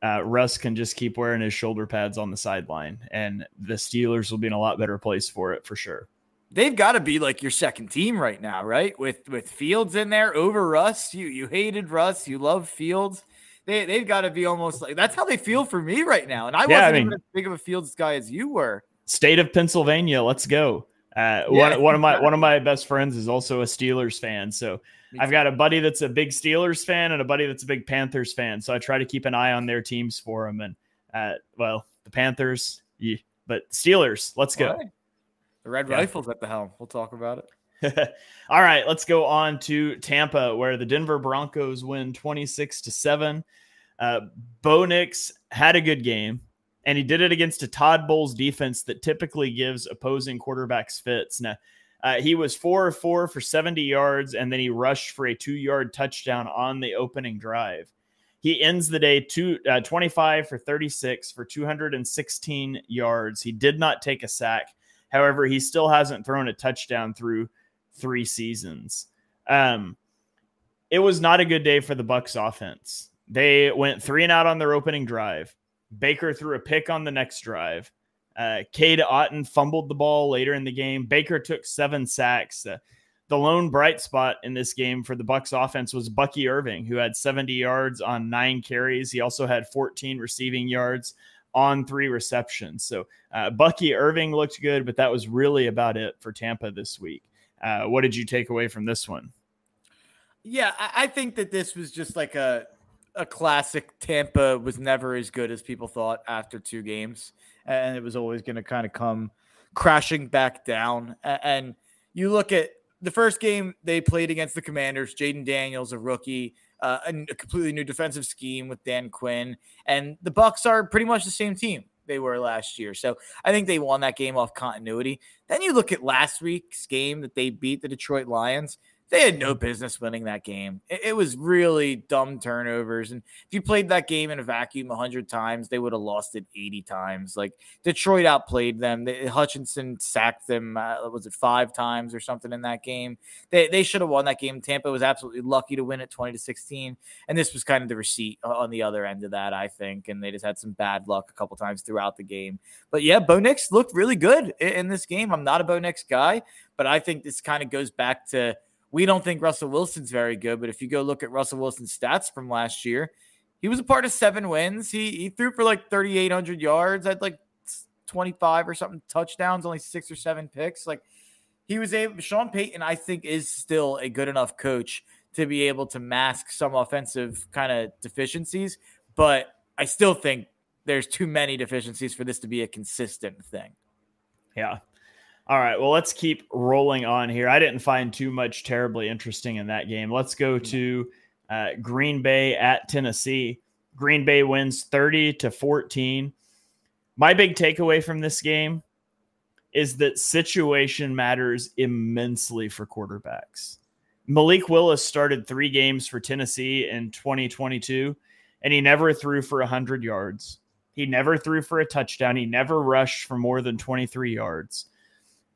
uh, Russ can just keep wearing his shoulder pads on the sideline, and the Steelers will be in a lot better place for it for sure. They've got to be like your second team right now, right? With with Fields in there over Russ. You you hated Russ, you love Fields. They they've got to be almost like that's how they feel for me right now. And I yeah, wasn't I mean, even as big of a Fields guy as you were. State of Pennsylvania, let's go. Uh, yeah, one, one of my one of my best friends is also a Steelers fan, so I've got a buddy that's a big Steelers fan and a buddy that's a big Panthers fan. So I try to keep an eye on their teams for them. And uh, well, the Panthers, yeah, but Steelers, let's go. Right. The Red yeah. Rifles at the helm. We'll talk about it. All right, let's go on to Tampa, where the Denver Broncos win 26 to 7. Uh, Bo Nix had a good game, and he did it against a Todd Bowles defense that typically gives opposing quarterbacks fits. Now, uh, he was four or four for 70 yards, and then he rushed for a two yard touchdown on the opening drive. He ends the day two, uh, 25 for 36 for 216 yards. He did not take a sack. However, he still hasn't thrown a touchdown through three seasons. Um, it was not a good day for the Bucks offense. They went three and out on their opening drive. Baker threw a pick on the next drive. Uh, Cade Otton fumbled the ball later in the game. Baker took seven sacks. Uh, the lone bright spot in this game for the Bucks offense was Bucky Irving, who had 70 yards on nine carries. He also had 14 receiving yards on three receptions. So uh, Bucky Irving looked good, but that was really about it for Tampa this week. Uh, what did you take away from this one? Yeah, I think that this was just like a a classic. Tampa was never as good as people thought after two games, and it was always going to kind of come crashing back down. And you look at the first game they played against the Commanders. Jayden Daniels, a rookie, uh, a completely new defensive scheme with Dan Quinn, and the Bucks are pretty much the same team they were last year. So I think they won that game off continuity. Then you look at last week's game that they beat the Detroit Lions they had no business winning that game. It, it, was really dumb turnovers. And if you played that game in a vacuum 100 times, they would have lost it 80 times. Like Detroit outplayed them. They, Hutchinson sacked them, uh, was it five times or something in that game? They, they should have won that game. Tampa was absolutely lucky to win it 20 to 16. And this was kind of the receipt on the other end of that, I think. And they just had some bad luck a couple times throughout the game. But yeah, Bo Nix looked really good in, in this game. I'm not a Bo Nix guy, but I think this kind of goes back to – we don't think Russell Wilson's very good, but if you go look at Russell Wilson's stats from last year, he was a part of seven wins. He he threw for like 3,800 yards, had like 25 or something touchdowns, only six or seven picks. Like he was able. Sean Payton, I think, is still a good enough coach to be able to mask some offensive kind of deficiencies, but I still think there's too many deficiencies for this to be a consistent thing. Yeah, all right. Well, let's keep rolling on here. I didn't find too much terribly interesting in that game. Let's go mm. to uh, Green Bay at Tennessee. Green Bay wins 30 to 14. My big takeaway from this game is that situation matters immensely for quarterbacks. Malik Willis started three games for Tennessee in 2022, and he never threw for 100 yards. He never threw for a touchdown. He never rushed for more than 23 yards.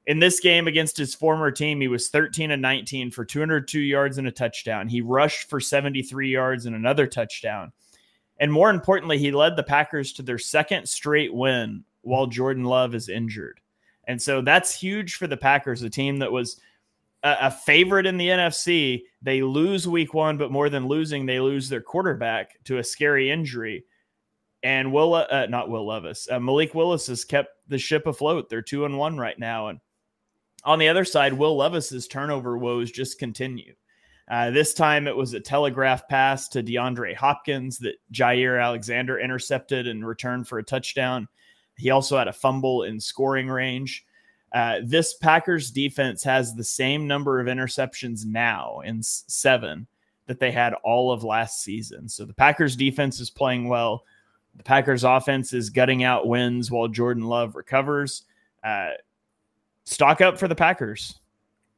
In this game against his former team, he was 13 and 19 for 202 yards and a touchdown. He rushed for 73 yards and another touchdown. And more importantly, he led the Packers to their second straight win while Jordan Love is injured. And so that's huge for the Packers, a team that was a, a favorite in the NFC. They lose week one, but more than losing, they lose their quarterback to a scary injury. And Will, uh, not Will Levis, uh, Malik Willis has kept the ship afloat. They're two and one right now. And on the other side, Will Levis's turnover woes just continue. Uh, this time it was a telegraph pass to DeAndre Hopkins that Jaire Alexander intercepted and returned for a touchdown. He also had a fumble in scoring range. Uh, this Packers defense has the same number of interceptions now in seven that they had all of last season. So the Packers defense is playing well. The Packers offense is gutting out wins while Jordan Love recovers. Uh, stock up for the Packers.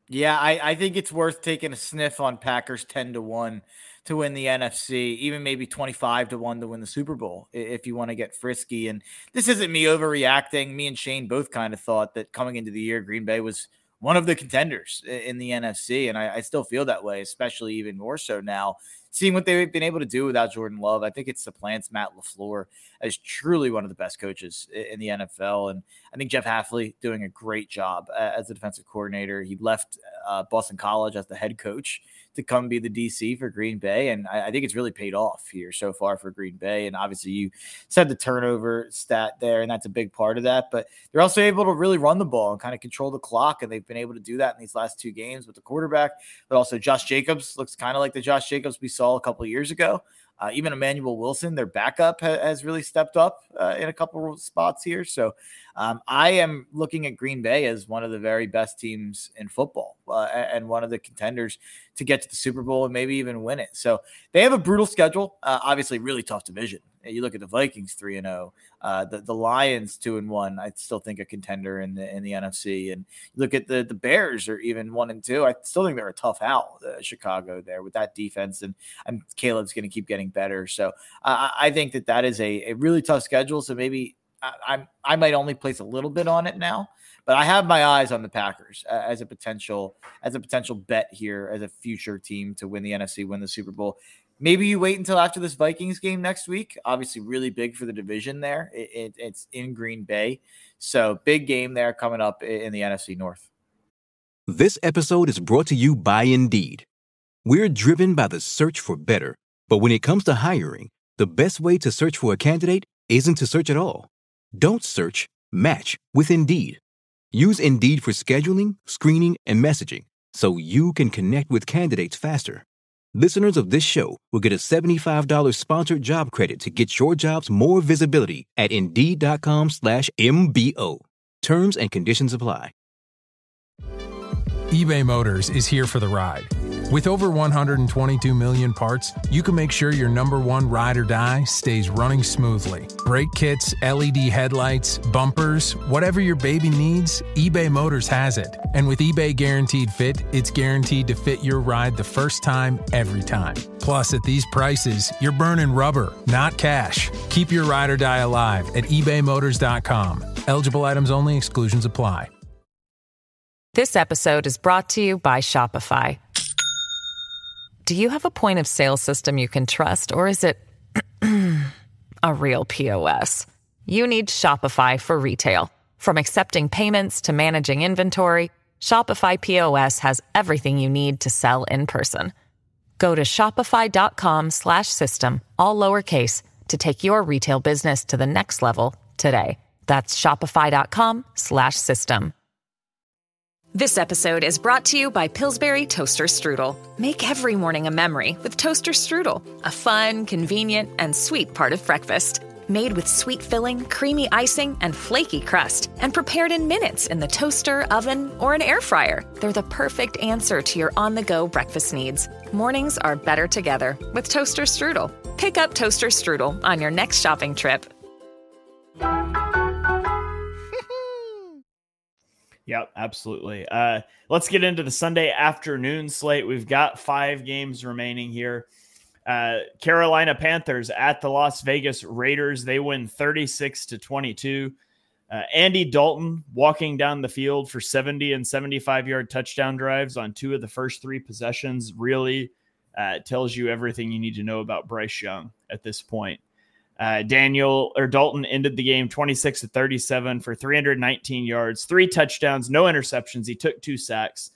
Yeah, I, I think it's worth taking a sniff on Packers 10 to 1 to win the NFC, even maybe 25 to 1 to win the Super Bowl if you want to get frisky. And this isn't me overreacting. Me and Shane both kind of thought that coming into the year, Green Bay was one of the contenders in the NFC. And I, I still feel that way, especially even more so now seeing what they've been able to do without Jordan Love, I think it supplants Matt LaFleur as truly one of the best coaches in the NFL. And I think Jeff Hafley doing a great job as a defensive coordinator. He left uh, Boston College as the head coach to come be the DC for Green Bay. And I, I, think it's really paid off here so far for Green Bay. And obviously, you said the turnover stat there, and that's a big part of that. But they're also able to really run the ball and kind of control the clock. And they've been able to do that in these last two games with the quarterback. But also, Josh Jacobs looks kind of like the Josh Jacobs we saw a couple years ago. Uh, even Emanuel Wilson, their backup, ha- has really stepped up uh, in a couple spots here. So um, I am looking at Green Bay as one of the very best teams in football uh, and one of the contenders to get to the Super Bowl and maybe even win it. So they have a brutal schedule. Uh, obviously, really tough division. You look at the Vikings three and zero, oh, uh, the Lions two and one. I still think a contender in the in the NFC. And look at the the Bears are even one and two. I still think they're a tough out. Uh, Chicago there with that defense, and and Caleb's going to keep getting better. So I think that that is a, a really tough schedule. So maybe I, I might only place a little bit on it now but I have my eyes on the Packers uh, as a potential as a potential bet here as a future team to win the NFC, win the Super Bowl. Maybe you wait until after this Vikings game next week. Obviously, really big for the division there. It, it, it's in Green Bay, so big game there coming up in the NFC North. This episode is brought to you by Indeed. We're driven by the search for better, but when it comes to hiring, the best way to search for a candidate isn't to search at all. Don't search. Match with Indeed. Use Indeed for scheduling, screening, and messaging so you can connect with candidates faster. Listeners of this show will get a $75 sponsored job credit to get your jobs more visibility at Indeed.com slash MBO. Terms and conditions apply. eBay Motors is here for the ride. With over 122 million parts, you can make sure your number one ride or die stays running smoothly. Brake kits, LED headlights, bumpers, whatever your baby needs, eBay Motors has it. And with eBay Guaranteed Fit, it's guaranteed to fit your ride the first time, every time. Plus, at these prices, you're burning rubber, not cash. Keep your ride or die alive at ebaymotors.com. Eligible items only, exclusions apply. This episode is brought to you by Shopify. Do you have a point of sale system you can trust, or is it a real POS? You need Shopify for retail. From accepting payments to managing inventory, Shopify POS has everything you need to sell in person. Go to shopify.com slash system, all lowercase, to take your retail business to the next level today. That's shopify.com slash system. This episode is brought to you by Pillsbury Toaster Strudel. Make every morning a memory with Toaster Strudel, a fun, convenient, and sweet part of breakfast. Made with sweet filling, creamy icing, and flaky crust, and prepared in minutes in the toaster, oven, or an air fryer. They're the perfect answer to your on the go breakfast needs. Mornings are better together with Toaster Strudel. Pick up Toaster Strudel on your next shopping trip. Yep, absolutely. Uh, let's get into the Sunday afternoon slate. We've got five games remaining here. Uh, Carolina Panthers at the Las Vegas Raiders. They win 36 to 22. Uh, Andy Dalton walking down the field for 70 and 75 yard touchdown drives on two of the first three possessions really uh, tells you everything you need to know about Bryce Young at this point. Uh, Daniel or Dalton ended the game 26 to 37 for 319 yards, three touchdowns, no interceptions. He took two sacks.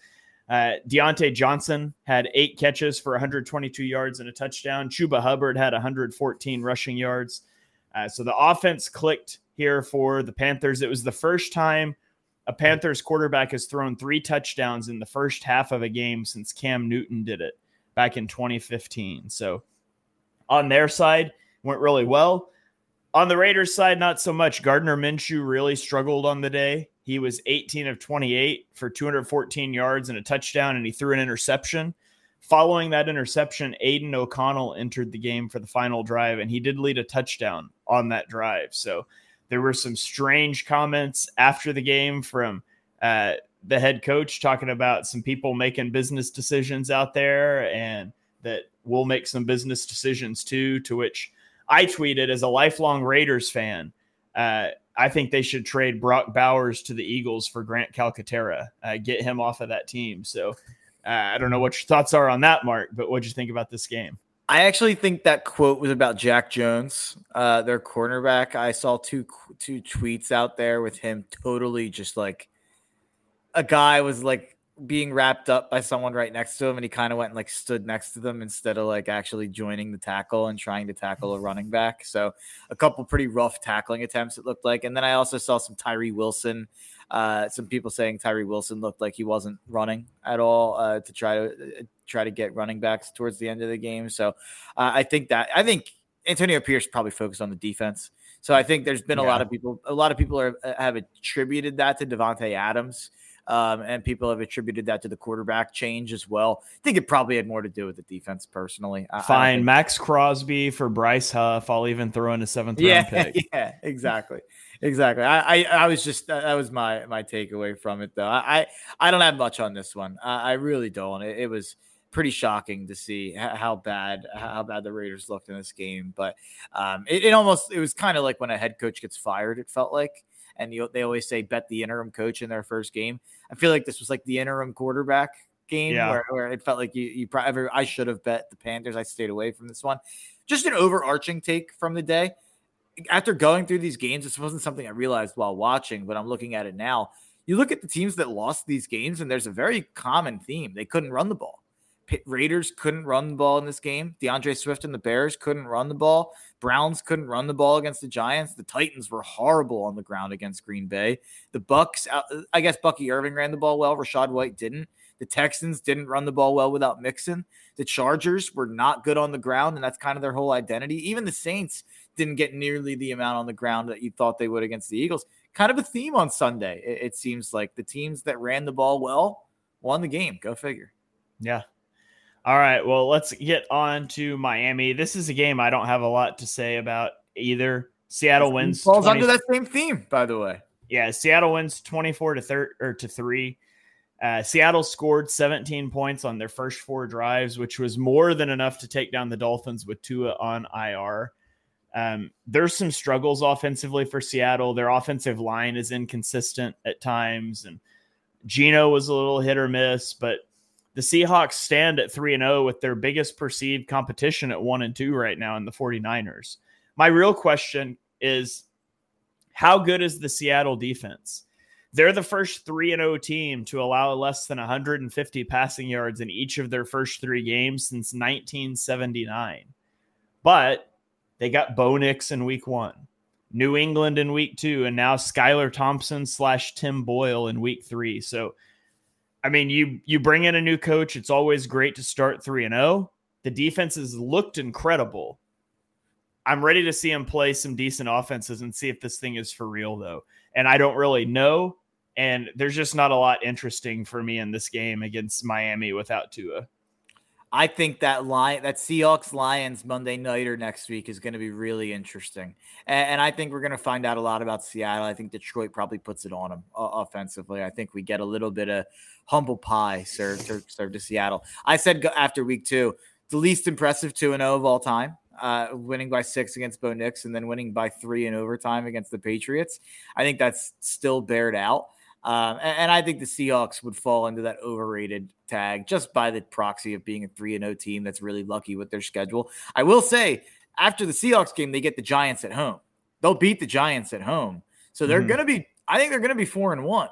Uh, Diontae Johnson had eight catches for 122 yards and a touchdown. Chuba Hubbard had 114 rushing yards. Uh, so the offense clicked here for the Panthers. It was the first time a Panthers quarterback has thrown three touchdowns in the first half of a game since Cam Newton did it back in 2015. So on their side, went really well. On the Raiders side, not so much. Gardner Minshew really struggled on the day. He was 18 of 28 for 214 yards and a touchdown, and he threw an interception. Following that interception, Aidan O'Connell entered the game for the final drive, and he did lead a touchdown on that drive. So there were some strange comments after the game from uh, the head coach talking about some people making business decisions out there and that we'll make some business decisions too, to which I tweeted as a lifelong Raiders fan, uh, I think they should trade Brock Bowers to the Eagles for Grant Calcaterra, uh, get him off of that team. So uh, I don't know what your thoughts are on that, Mark, but what'd you think about this game? I actually think that quote was about Jack Jones, uh, their cornerback. I saw two two tweets out there with him totally just like a guy was like being wrapped up by someone right next to him and he kind of went and like stood next to them instead of like actually joining the tackle and trying to tackle a running back. So a couple pretty rough tackling attempts it looked like. And then I also saw some Tyree Wilson uh, some people saying Tyree Wilson looked like he wasn't running at all uh, to try to uh, try to get running backs towards the end of the game. So uh, I think that I think Antonio Pierce probably focused on the defense. So I think there's been a lot of people a lot of people are, uh, have attributed that to Davante Adams. Um, and people have attributed that to the quarterback change as well. I think it probably had more to do with the defense personally. I, Fine. I Maxx Crosby for Bryce Huff. I'll even throw in a seventh yeah, round pick. Yeah, exactly. Exactly. I, I, I was just that was my my takeaway from it though. I I don't have much on this one. I, I really don't. It, it, was pretty shocking to see how bad how bad the Raiders looked in this game. But um, it, it almost it was kind of like when a head coach gets fired. It felt like and you, they always say bet the interim coach in their first game. I feel like this was like the interim quarterback game Yeah. where, where it felt like you you probably I should have bet the Panthers. I stayed away from this one. Just an overarching take from the day. After going through these games, this wasn't something I realized while watching, but I'm looking at it now. You look at the teams that lost these games, and there's a very common theme. They couldn't run the ball. Raiders couldn't run the ball in this game. D'Andre Swift and the Bears couldn't run the ball. Browns couldn't run the ball against the Giants. The Titans were horrible on the ground against Green Bay. The Bucks, uh, I guess Bucky Irving ran the ball well. Rachaad White didn't. The Texans didn't run the ball well without Mixon. The Chargers were not good on the ground, and that's kind of their whole identity. Even the Saints didn't get nearly the amount on the ground that you thought they would against the Eagles. Kind of a theme on Sunday. It, it seems like the teams that ran the ball well won the game. Go figure. Yeah. All right. Well, let's get on to Miami. This is a game I don't have a lot to say about either. Seattle wins. Falls 20 under that same theme, by the way. Yeah, Seattle wins 24 to thir- or to 3. Uh, Seattle scored 17 points on their first four drives, which was more than enough to take down the Dolphins with Tua on IR. Um, there's some struggles offensively for Seattle. Their offensive line is inconsistent at times, and Gino was a little hit or miss, but the Seahawks stand at 3 and 0 with their biggest perceived competition at 1 and 2 right now in the 49ers. My real question is how good is the Seattle defense? They're the first 3 and 0 team to allow less than 150 passing yards in each of their first 3 games since 1979. But they got Bo Nix in week 1. New England in week 2 and now Skylar Thompson slash Tim Boyle in week 3. So I mean, you you bring in a new coach, it's always great to start 3 and 0. The defense has looked incredible. I'm ready to see him play some decent offenses and see if this thing is for real though. And I don't really know and there's just not a lot interesting for me in this game against Miami without Tua. I think that line, that Seahawks Lions Monday nighter next week is going to be really interesting, and, and, I think we're going to find out a lot about Seattle. I think Detroit probably puts it on them uh, offensively. I think we get a little bit of humble pie served to, served to Seattle. I said after week two, the least impressive two and zero of all time. Uh, winning by six against Bo Nix and then winning by three in overtime against the Patriots. I think that's still bared out. Um, and, and, I think the Seahawks would fall into that overrated tag just by the proxy of being a 3 0 team that's really lucky with their schedule. I will say, after the Seahawks game, they get the Giants at home. They'll beat the Giants at home. So they're mm-hmm. going to be, I think they're going to be 4 and 1.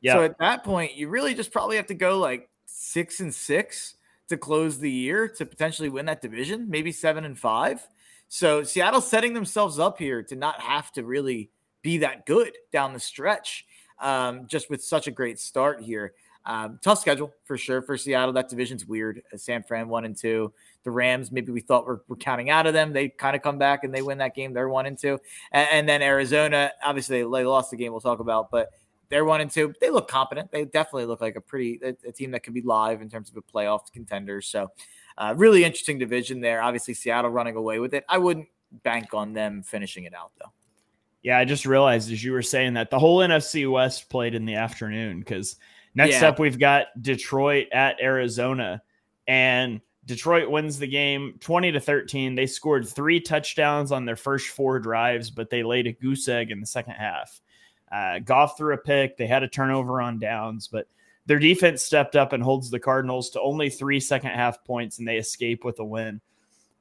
Yeah. So at that point, you really just probably have to go like 6 and 6 to close the year to potentially win that division, maybe 7 and 5. So Seattle's setting themselves up here to not have to really be that good down the stretch um, just with such a great start here. Um, tough schedule for sure for Seattle. That division's weird. Uh, San Fran one and two. The Rams, maybe we thought we're, we're counting out of them. They kind of come back and they win that game. They're one and two. And, and then Arizona, obviously they, they lost the game. We'll talk about, but they're one and two. They look competent. They definitely look like a pretty a, a team that could be live in terms of a playoff contender. So, uh, really interesting division there. Obviously, Seattle running away with it. I wouldn't bank on them finishing it out though. Yeah, I just realized as you were saying that the whole NFC West played in the afternoon because next yeah. up we've got Detroit at Arizona, and Detroit wins the game 20 to 13. They scored three touchdowns on their first four drives, but they laid a goose egg in the second half. Uh, Goff threw a pick. They had a turnover on downs, but their defense stepped up and holds the Cardinals to only three second half points, and they escape with a win.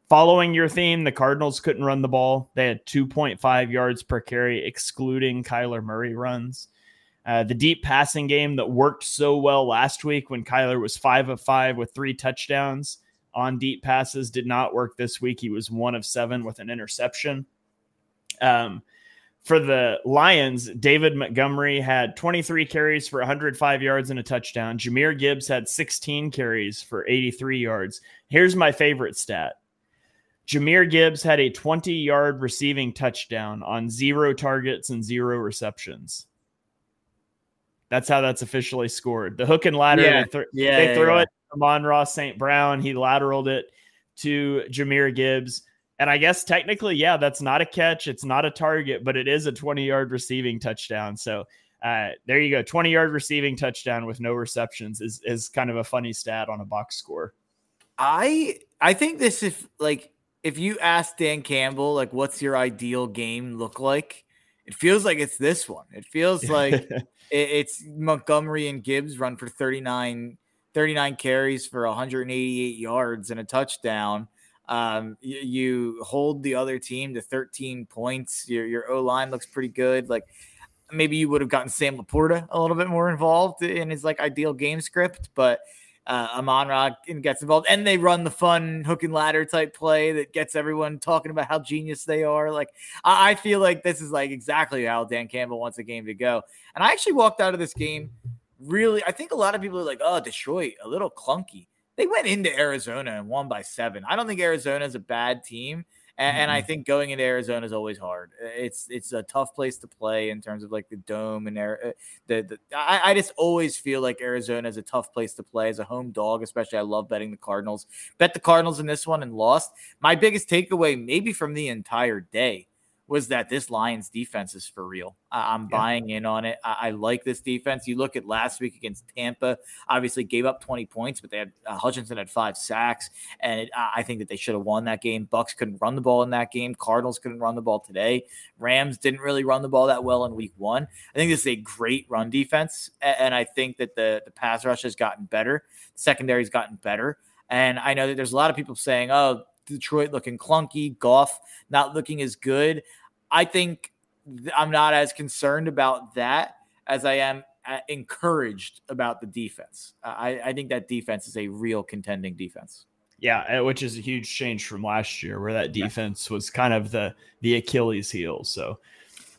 Following your theme, the Cardinals couldn't run the ball. They had 2.5 yards per carry, excluding Kyler Murray runs. Uh, the deep passing game that worked so well last week when Kyler was five of five with three touchdowns on deep passes did not work this week. He was one of seven with an interception. Um, for the Lions, David Montgomery had 23 carries for 105 yards and a touchdown. Jahmyr Gibbs had 16 carries for 83 yards. Here's my favorite stat Jahmyr Gibbs had a 20 yard receiving touchdown on zero targets and zero receptions. That's how that's officially scored. The hook and ladder, yeah. they, th- yeah, they yeah, throw it to Amon-Ra St. Brown. He lateraled it to Jahmyr Gibbs. And I guess technically, yeah, that's not a catch. It's not a target, but it is a 20 yard receiving touchdown. So uh, there you go. 20 yard receiving touchdown with no receptions is, is kind of a funny stat on a box score. I I think this is like if you ask Dan Campbell, like, what's your ideal game look like? It feels like it's this one. It feels like it, it's Montgomery and Gibbs run for 39, 39 carries for 188 yards and a touchdown. Um, you, you hold the other team to 13 points. Your your O line looks pretty good. Like maybe you would have gotten Sam LaPorta a little bit more involved in his like ideal game script, but uh, Amon Ra gets involved, and they run the fun hook and ladder type play that gets everyone talking about how genius they are. Like I, I feel like this is like exactly how Dan Campbell wants a game to go. And I actually walked out of this game really. I think a lot of people are like, "Oh, Detroit, a little clunky." They went into Arizona and won by seven. I don't think Arizona is a bad team. And, and, I mm-hmm. think going into Arizona is always hard. It's it's a tough place to play in terms of like the dome and there. Uh, the, the I, I just always feel like Arizona is a tough place to play as a home dog. Especially, I love betting the Cardinals. Bet the Cardinals in this one and lost. My biggest takeaway, maybe from the entire day, was that this Lions defense is for real. I- am yeah. buying in on it. I-, I-, like this defense. You look at last week against Tampa, obviously gave up 20 points, but they had uh, Hutchinson had five sacks, and it, I think that they should have won that game. Bucks couldn't run the ball in that game. Cardinals couldn't run the ball today. Rams didn't really run the ball that well in Week One. I think this is a great run defense, and I think that the the pass rush has gotten better. Secondary's gotten better. And I know that there's a lot of people saying, oh, Detroit looking clunky, Goff not looking as good. I think I'm not as concerned about that as I am uh, encouraged about the defense. I, I think that defense is a real contending defense. Yeah, uh, which is a huge change from last year, where that defense was kind of the the Achilles heel. So,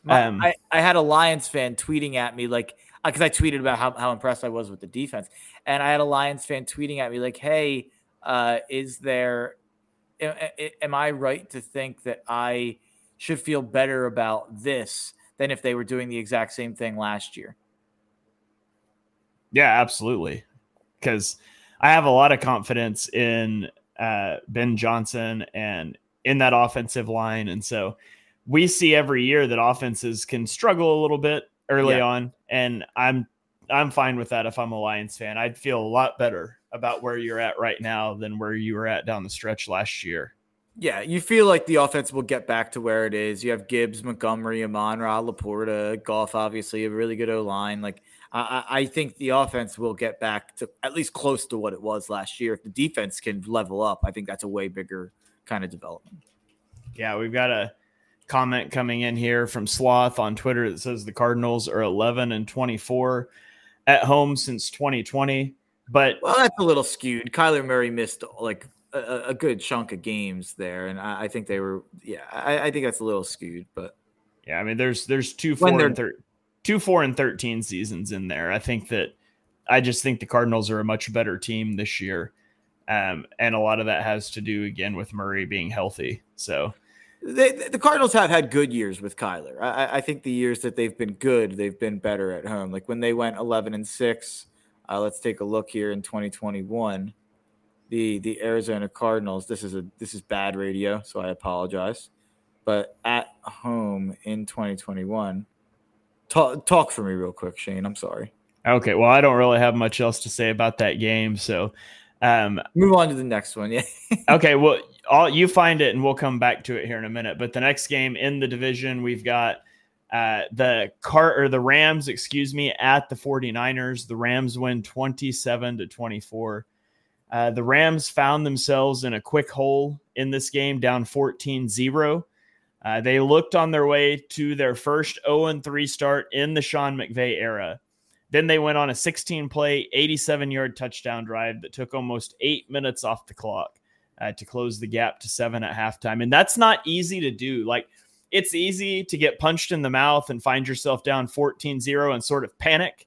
um, I, I had a Lions fan tweeting at me like because uh, I tweeted about how, how impressed I was with the defense, and I had a Lions fan tweeting at me like, "Hey, uh, is there am I right to think that I should feel better about this than if they were doing the exact same thing last year? Yeah, absolutely. Because I have a lot of confidence in uh, Ben Johnson and in that offensive line. And so we see every year that offenses can struggle a little bit early yeah. on. And I'm I'm fine with that if I'm a Lions fan. I'd feel a lot better about where you're at right now than where you were at down the stretch last year. Yeah, you feel like the offense will get back to where it is. You have Gibbs, Montgomery, Amon Ra, LaPorta, Goff, obviously, a really good O line. Like, I, I think the offense will get back to at least close to what it was last year. If the defense can level up, I think that's a way bigger kind of development. Yeah, we've got a comment coming in here from Sloth on Twitter that says the Cardinals are 11 and 24 at home since 2020. But well, that's a little skewed. Kyler Murray missed like a, a good chunk of games there, and I, I think they were. Yeah, I, I, think that's a little skewed, but yeah, I mean, there's there's two four and thir- two four and thirteen seasons in there. I think that I just think the Cardinals are a much better team this year, um, and a lot of that has to do again with Murray being healthy. So. They, the Cardinals have had good years with Kyler. I, I, think the years that they've been good, they've been better at home. Like when they went 11 and 6, uh, let's take a look here in 2021. The the Arizona Cardinals. This is a this is bad radio, so I apologize. But at home in 2021, talk talk for me real quick, Shane. I'm sorry. Okay, well, I don't really have much else to say about that game, so um, move on to the next one. Yeah. okay, well, all you find it, and we'll come back to it here in a minute. But the next game in the division, we've got uh, the car or the Rams, excuse me, at the 49ers. The Rams win 27 to 24. Uh, the Rams found themselves in a quick hole in this game, down 14 0. Uh, they looked on their way to their first 0 3 start in the Sean McVay era. Then they went on a 16 play, 87 yard touchdown drive that took almost eight minutes off the clock uh, to close the gap to seven at halftime. And that's not easy to do. Like, it's easy to get punched in the mouth and find yourself down 14 0 and sort of panic.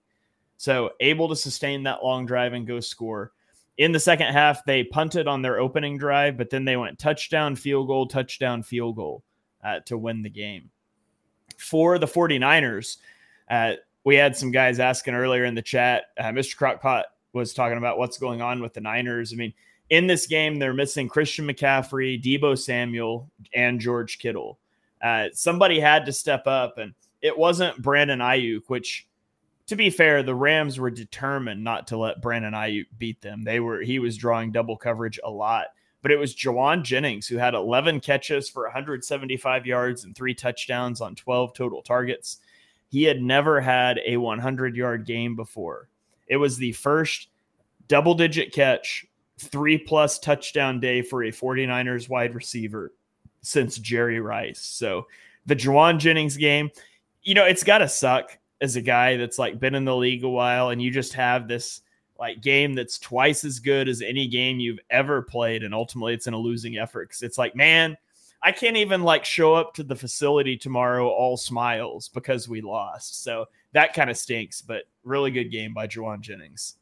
So, able to sustain that long drive and go score. In the second half, they punted on their opening drive, but then they went touchdown, field goal, touchdown, field goal uh, to win the game. For the 49ers, uh, we had some guys asking earlier in the chat. Uh, Mr. Crockpot was talking about what's going on with the Niners. I mean, in this game, they're missing Christian McCaffrey, Deebo Samuel, and George Kittle uh, somebody had to step up, and it wasn't Brandon Aiyuk, which, to be fair, the Rams were determined not to let Brandon Aiyuk beat them. They were he was drawing double coverage a lot, but it was Jauan Jennings who had 11 catches for 175 yards and three touchdowns on 12 total targets. He had never had a 100 yard game before. It was the first double digit catch, three plus touchdown day for a 49ers wide receiver since Jerry Rice. So the Jauan Jennings game, you know, it's got to suck as a guy that's like been in the league a while and you just have this like game that's twice as good as any game you've ever played and ultimately it's in a losing effort cuz it's like man I can't even like show up to the facility tomorrow all smiles because we lost. So that kind of stinks, but really good game by Jauan Jennings.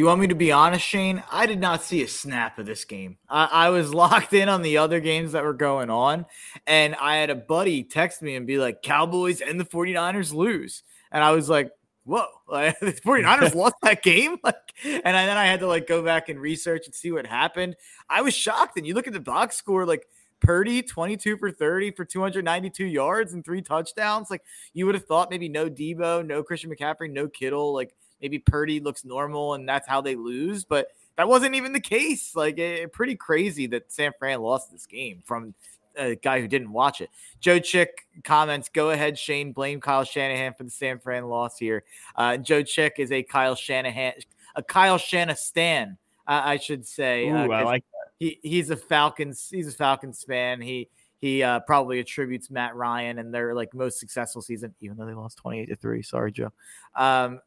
Do you want me to be honest, Shane? I did not see a snap of this game. I, I, was locked in on the other games that were going on. And I had a buddy text me and be like, Cowboys and the 49ers lose. And I was like, whoa, like, the 49ers lost that game. Like, and then I had to like go back and research and see what happened. I was shocked. And you look at the box score, like Purdy, 22 for 30 for 292 yards and three touchdowns. Like you would have thought maybe no Deebo, no Christian McCaffrey, no Kittle. Like maybe Purdy looks normal and that's how they lose. But that wasn't even the case. Like it, pretty crazy that San Fran lost this game from a guy who didn't watch it. Joe Chick comments, go ahead, Shane, blame Kyle Shanahan for the San Fran loss here. Uh, Joe Chick is a Kyle Shanahan, a Kyle Shanahan, uh, I should say. Ooh, uh, I like he he's a Falcons he's a Falcons fan. He he uh, probably attributes Matt Ryan and their like most successful season, even though they lost twenty eight to three. Sorry, Joe. Um,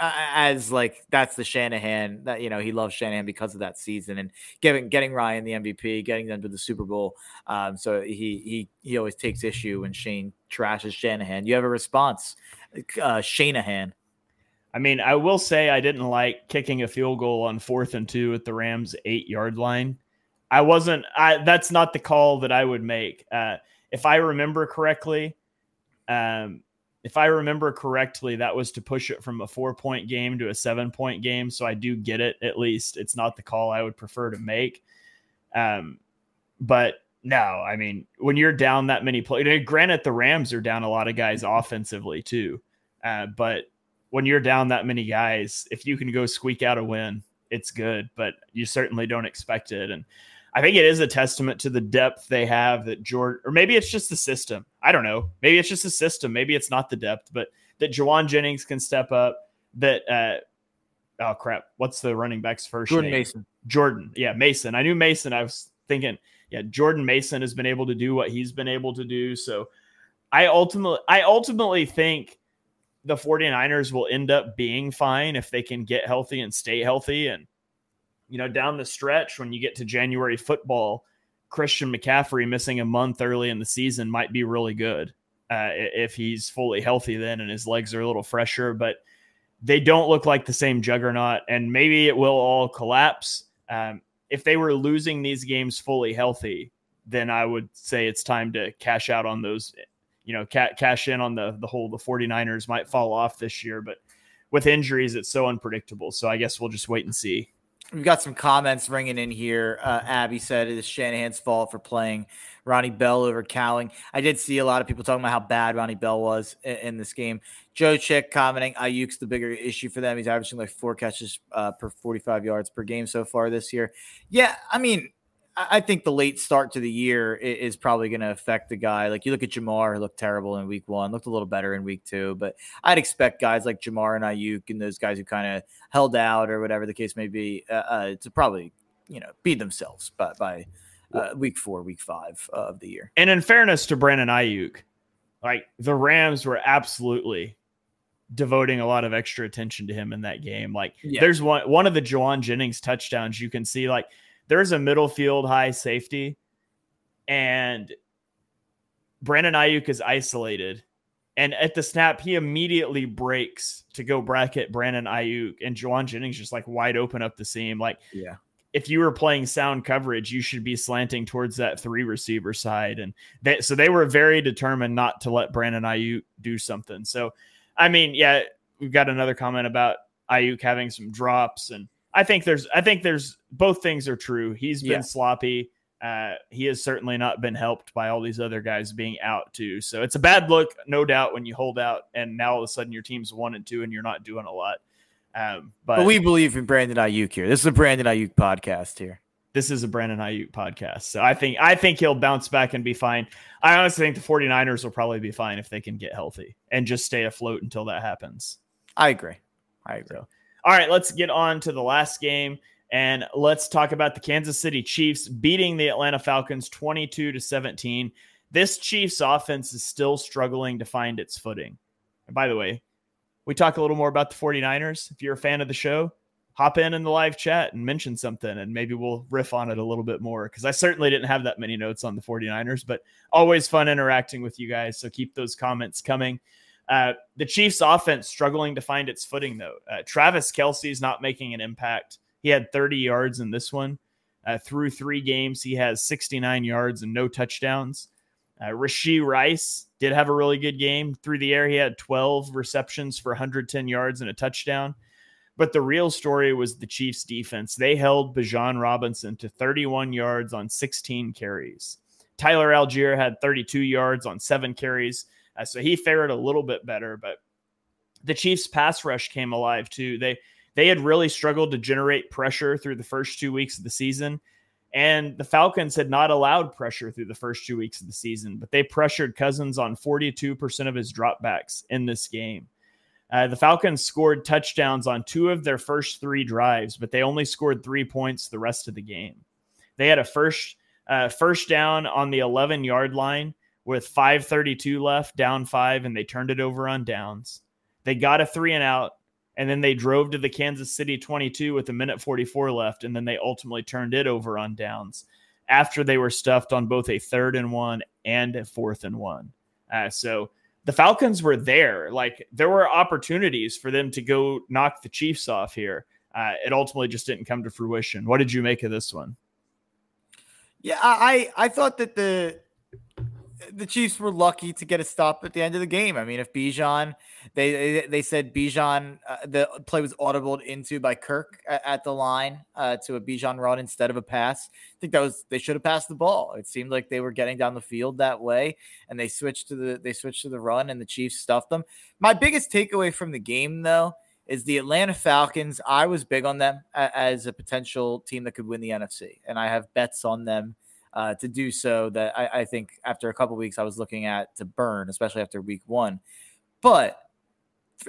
as like that's the Shanahan that you know he loves Shanahan because of that season and getting getting Ryan the MVP, getting them to the Super Bowl. Um, so he he he always takes issue when Shane trashes Shanahan. You have a response, uh, Shanahan. I mean, I will say I didn't like kicking a field goal on fourth and two at the Rams eight yard line. I wasn't. I that's not the call that I would make. Uh, if I remember correctly, um, if I remember correctly, that was to push it from a four point game to a seven point game. So I do get it. At least it's not the call I would prefer to make. Um, but no, I mean when you're down that many players, granted the Rams are down a lot of guys offensively too, uh, but when you're down that many guys, if you can go squeak out a win, it's good. But you certainly don't expect it. And I think it is a testament to the depth they have that Jordan, or maybe it's just the system. I don't know. Maybe it's just the system. Maybe it's not the depth, but that Jauan Jennings can step up. That uh, oh crap, what's the running back's first Jordan name? Mason. Jordan, yeah, Mason. I knew Mason. I was thinking, yeah, Jordan Mason has been able to do what he's been able to do. So I ultimately, I ultimately think the 49ers will end up being fine if they can get healthy and stay healthy and you know, down the stretch when you get to January football, Christian McCaffrey missing a month early in the season might be really good uh, if he's fully healthy then and his legs are a little fresher. But they don't look like the same juggernaut, and maybe it will all collapse. Um, if they were losing these games fully healthy, then I would say it's time to cash out on those. You know, ca- cash in on the the whole the 49ers might fall off this year, but with injuries, it's so unpredictable. So I guess we'll just wait and see. We've got some comments ringing in here. Uh, Abby said it is Shanahan's fault for playing Ronnie Bell over Cowing. I did see a lot of people talking about how bad Ronnie Bell was in, in this game. Joe Chick commenting, Aiyuk's the bigger issue for them. He's averaging like four catches uh, per 45 yards per game so far this year. Yeah, I mean, I think the late start to the year is probably going to affect the guy. Like you look at Ja'Marr, who looked terrible in week one, looked a little better in week two, but I'd expect guys like Ja'Marr and Aiyuk and those guys who kind of held out or whatever the case may be uh, uh, to probably you know beat themselves by, by uh, week four, week five of the year. And in fairness to Brandon Aiyuk, like the Rams were absolutely devoting a lot of extra attention to him in that game. Like yeah. there's one one of the Jauan Jennings touchdowns you can see like there's a middle field high safety, and Brandon Aiyuk is isolated. And at the snap, he immediately breaks to go bracket Brandon Aiyuk, and Jauan Jennings just like wide open up the seam. Like, yeah, if you were playing sound coverage, you should be slanting towards that three receiver side. And they, so they were very determined not to let Brandon Aiyuk do something. So, I mean, yeah, we've got another comment about Aiyuk having some drops and I think there's I think there's both things are true. He's been yeah. sloppy. Uh, he has certainly not been helped by all these other guys being out too. So it's a bad look, no doubt, when you hold out and now all of a sudden your team's one and two and you're not doing a lot. Um, but, but we believe in Brandon Aiyuk here. This is a Brandon Aiyuk podcast here. this is a Brandon Aiyuk podcast. So I think I think he'll bounce back and be fine. I honestly think the 49ers will probably be fine if they can get healthy and just stay afloat until that happens. I agree. I agree. So, all right, let's get on to the last game and let's talk about the Kansas City Chiefs beating the Atlanta Falcons 22 to 17. This Chiefs offense is still struggling to find its footing. And by the way, we talk a little more about the 49ers. If you're a fan of the show, hop in in the live chat and mention something and maybe we'll riff on it a little bit more because I certainly didn't have that many notes on the 49ers, but always fun interacting with you guys. So keep those comments coming. Uh, the Chiefs offense struggling to find its footing though. Uh, Travis Kelce is not making an impact. He had 30 yards in this one. Uh, through three games, he has 69 yards and no touchdowns. Uh, Rashee Rice did have a really good game through the air. He had 12 receptions for 110 yards and a touchdown. But the real story was the Chiefs defense. They held Bijan Robinson to 31 yards on 16 carries. Tyler Allgeier had 32 yards on seven carries. Uh, so he fared a little bit better, but the Chiefs pass rush came alive too. They they had really struggled to generate pressure through the first two weeks of the season. And the Falcons had not allowed pressure through the first two weeks of the season, but they pressured Cousins on 42% of his dropbacks in this game. Uh, the Falcons scored touchdowns on two of their first three drives, but they only scored three points the rest of the game. They had a first uh, first down on the 11 yard line with 5:32 left, down five, and they turned it over on downs. They got a three and out, and then they drove to the Kansas City 22 with a minute 44 left, and then they ultimately turned it over on downs after they were stuffed on both a third and one and a fourth and one. Uh, so the Falcons were there. Like there were opportunities for them to go knock the Chiefs off here. Uh, it ultimately just didn't come to fruition. What did you make of this one? Yeah, I I thought that the the Chiefs were lucky to get a stop at the end of the game. I mean, if Bijan, they they said Bijan, uh, the play was audibled into by Kirk at, at the line uh, to a Bijan run instead of a pass. I think that was they should have passed the ball. It seemed like they were getting down the field that way, and they switched to the they switched to the run, and the Chiefs stuffed them. My biggest takeaway from the game, though, is the Atlanta Falcons. I was big on them as a potential team that could win the NFC, and I have bets on them uh, to do so that I, I think after a couple weeks I was looking at to burn, especially after week one. But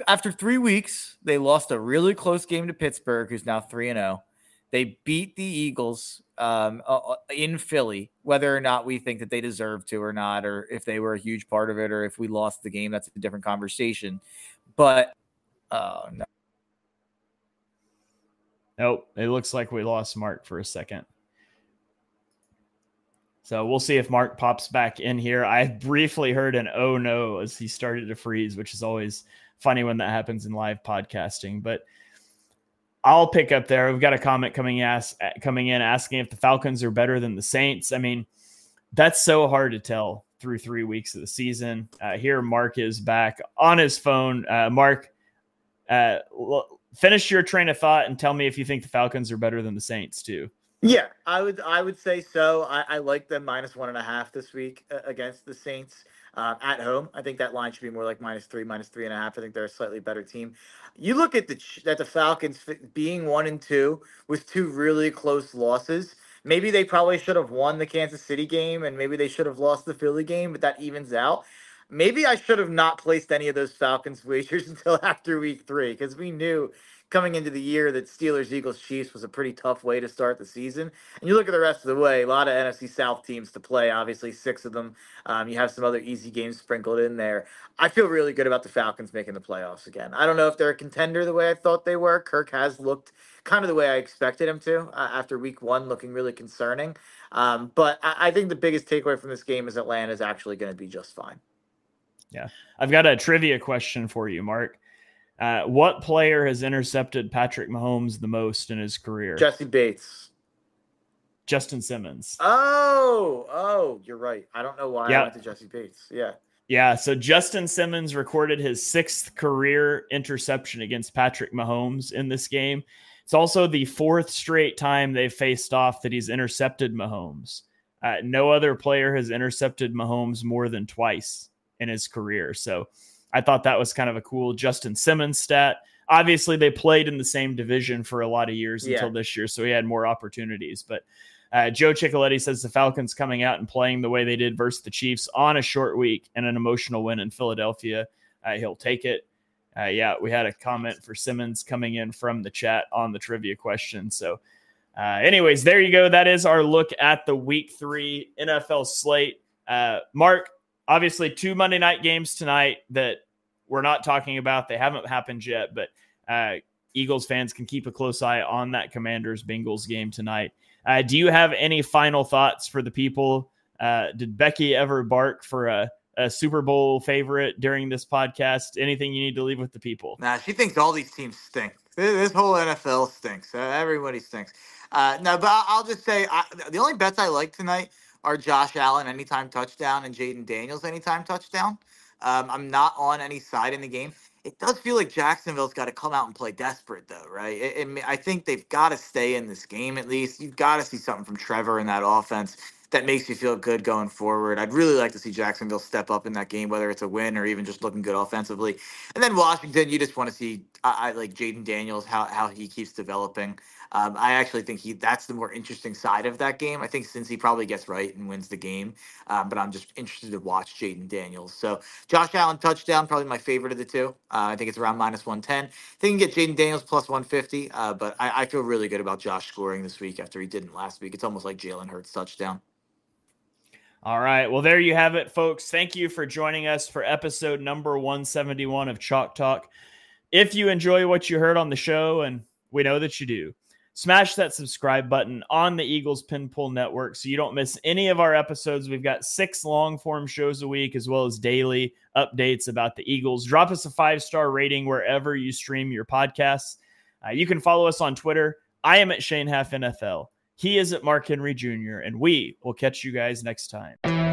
after three weeks, they lost a really close game to Pittsburgh, who's now 3 and 0. They beat the Eagles um, uh, in Philly, whether or not we think that they deserve to or not, or if they were a huge part of it, or if we lost the game, that's a different conversation. But uh, no. Nope. It looks like we lost Mark for a second. So we'll see if Mark pops back in here. I briefly heard an oh no as he started to freeze, which is always funny when that happens in live podcasting. But I'll pick up there. We've got a comment coming ask, coming in asking if the Falcons are better than the Saints. I mean, that's so hard to tell through three weeks of the season. Uh, here, Mark is back on his phone. Uh, Mark, uh, finish your train of thought and tell me if you think the Falcons are better than the Saints too. Yeah, I would I would say so. I, I like them minus one and a half this week uh, against the Saints uh, at home. I think that line should be more like minus three, minus three and a half. I think they're a slightly better team. You look at the at the Falcons being one and two with two really close losses. Maybe they probably should have won the Kansas City game, and maybe they should have lost the Philly game, but that evens out. Maybe I should have not placed any of those Falcons wagers until after week three because we knew coming into the year that Steelers, Eagles, Chiefs was a pretty tough way to start the season. And you look at the rest of the way, a lot of NFC South teams to play, obviously, six of them. Um, you have some other easy games sprinkled in there. I feel really good about the Falcons making the playoffs again. I don't know if they're a contender the way I thought they were. Kirk has looked kind of the way I expected him to uh, after week one, looking really concerning. Um, but I, I think the biggest takeaway from this game is Atlanta is actually going to be just fine. Yeah. I've got a trivia question for you, Mark. Uh, what player has intercepted Patrick Mahomes the most in his career? Jessie Bates. Justin Simmons. Oh, oh, you're right. I don't know why yeah. I went to Jessie Bates. Yeah. Yeah. So Justin Simmons recorded his sixth career interception against Patrick Mahomes in this game. It's also the fourth straight time they've faced off that he's intercepted Mahomes. Uh, no other player has intercepted Mahomes more than twice in his career. So I thought that was kind of a cool Justin Simmons stat. Obviously, they played in the same division for a lot of years yeah. until this year, so he had more opportunities. But Uh, Joe Ciccoletti says the Falcons coming out and playing the way they did versus the Chiefs on a short week and an emotional win in Philadelphia. Uh, he'll take it. Uh, yeah, we had a comment for Simmons coming in from the chat on the trivia question. So, uh, anyways, there you go. That is our look at the week three NFL slate. Uh, Mark, obviously, two Monday night games tonight that we're not talking about. They haven't happened yet, but uh, Eagles fans can keep a close eye on that Commanders Bengals game tonight. Uh, do you have any final thoughts for the people? Uh, did Becky ever bark for a, a, Super Bowl favorite during this podcast? Anything you need to leave with the people? Nah, she thinks all these teams stink. This whole NFL stinks. Uh, everybody stinks. Uh, no, but I'll just say I, the only bets I like tonight are Josh Allen anytime touchdown and Jayden Daniels anytime touchdown. Um, I'm not on any side in the game it does feel like Jacksonville's got to come out and play desperate, though, right? It, it, I think they've got to stay in this game at least. You've got to see something from Trevor in that offense that makes you feel good going forward. I'd really like to see Jacksonville step up in that game, whether it's a win or even just looking good offensively. And then Washington, you just want to see, I, I like Jayden Daniels, how how he keeps developing. Um, I actually think he that's the more interesting side of that game. I think Cincy probably gets right and wins the game, um, but I'm just interested to watch Jayden Daniels. So Josh Allen touchdown, probably my favorite of the two. Uh, I think it's around minus 110. They can get Jayden Daniels plus 150, uh, but I, I feel really good about Josh scoring this week after he didn't last week. It's almost like Jalen Hurts touchdown. All right. Well, there you have it, folks. Thank you for joining us for episode number 171 of Chalk Talk. If you enjoy what you heard on the show, and we know that you do, smash that subscribe button on the Eagles Pin Pull Network so you don't miss any of our episodes. We've got six long form shows a week as well as daily updates about the Eagles. Drop us a five star rating wherever you stream your podcasts. Uh, you can follow us on Twitter. I am at Shane Half NFL. He is at Mark Henry Jr., and we will catch you guys next time.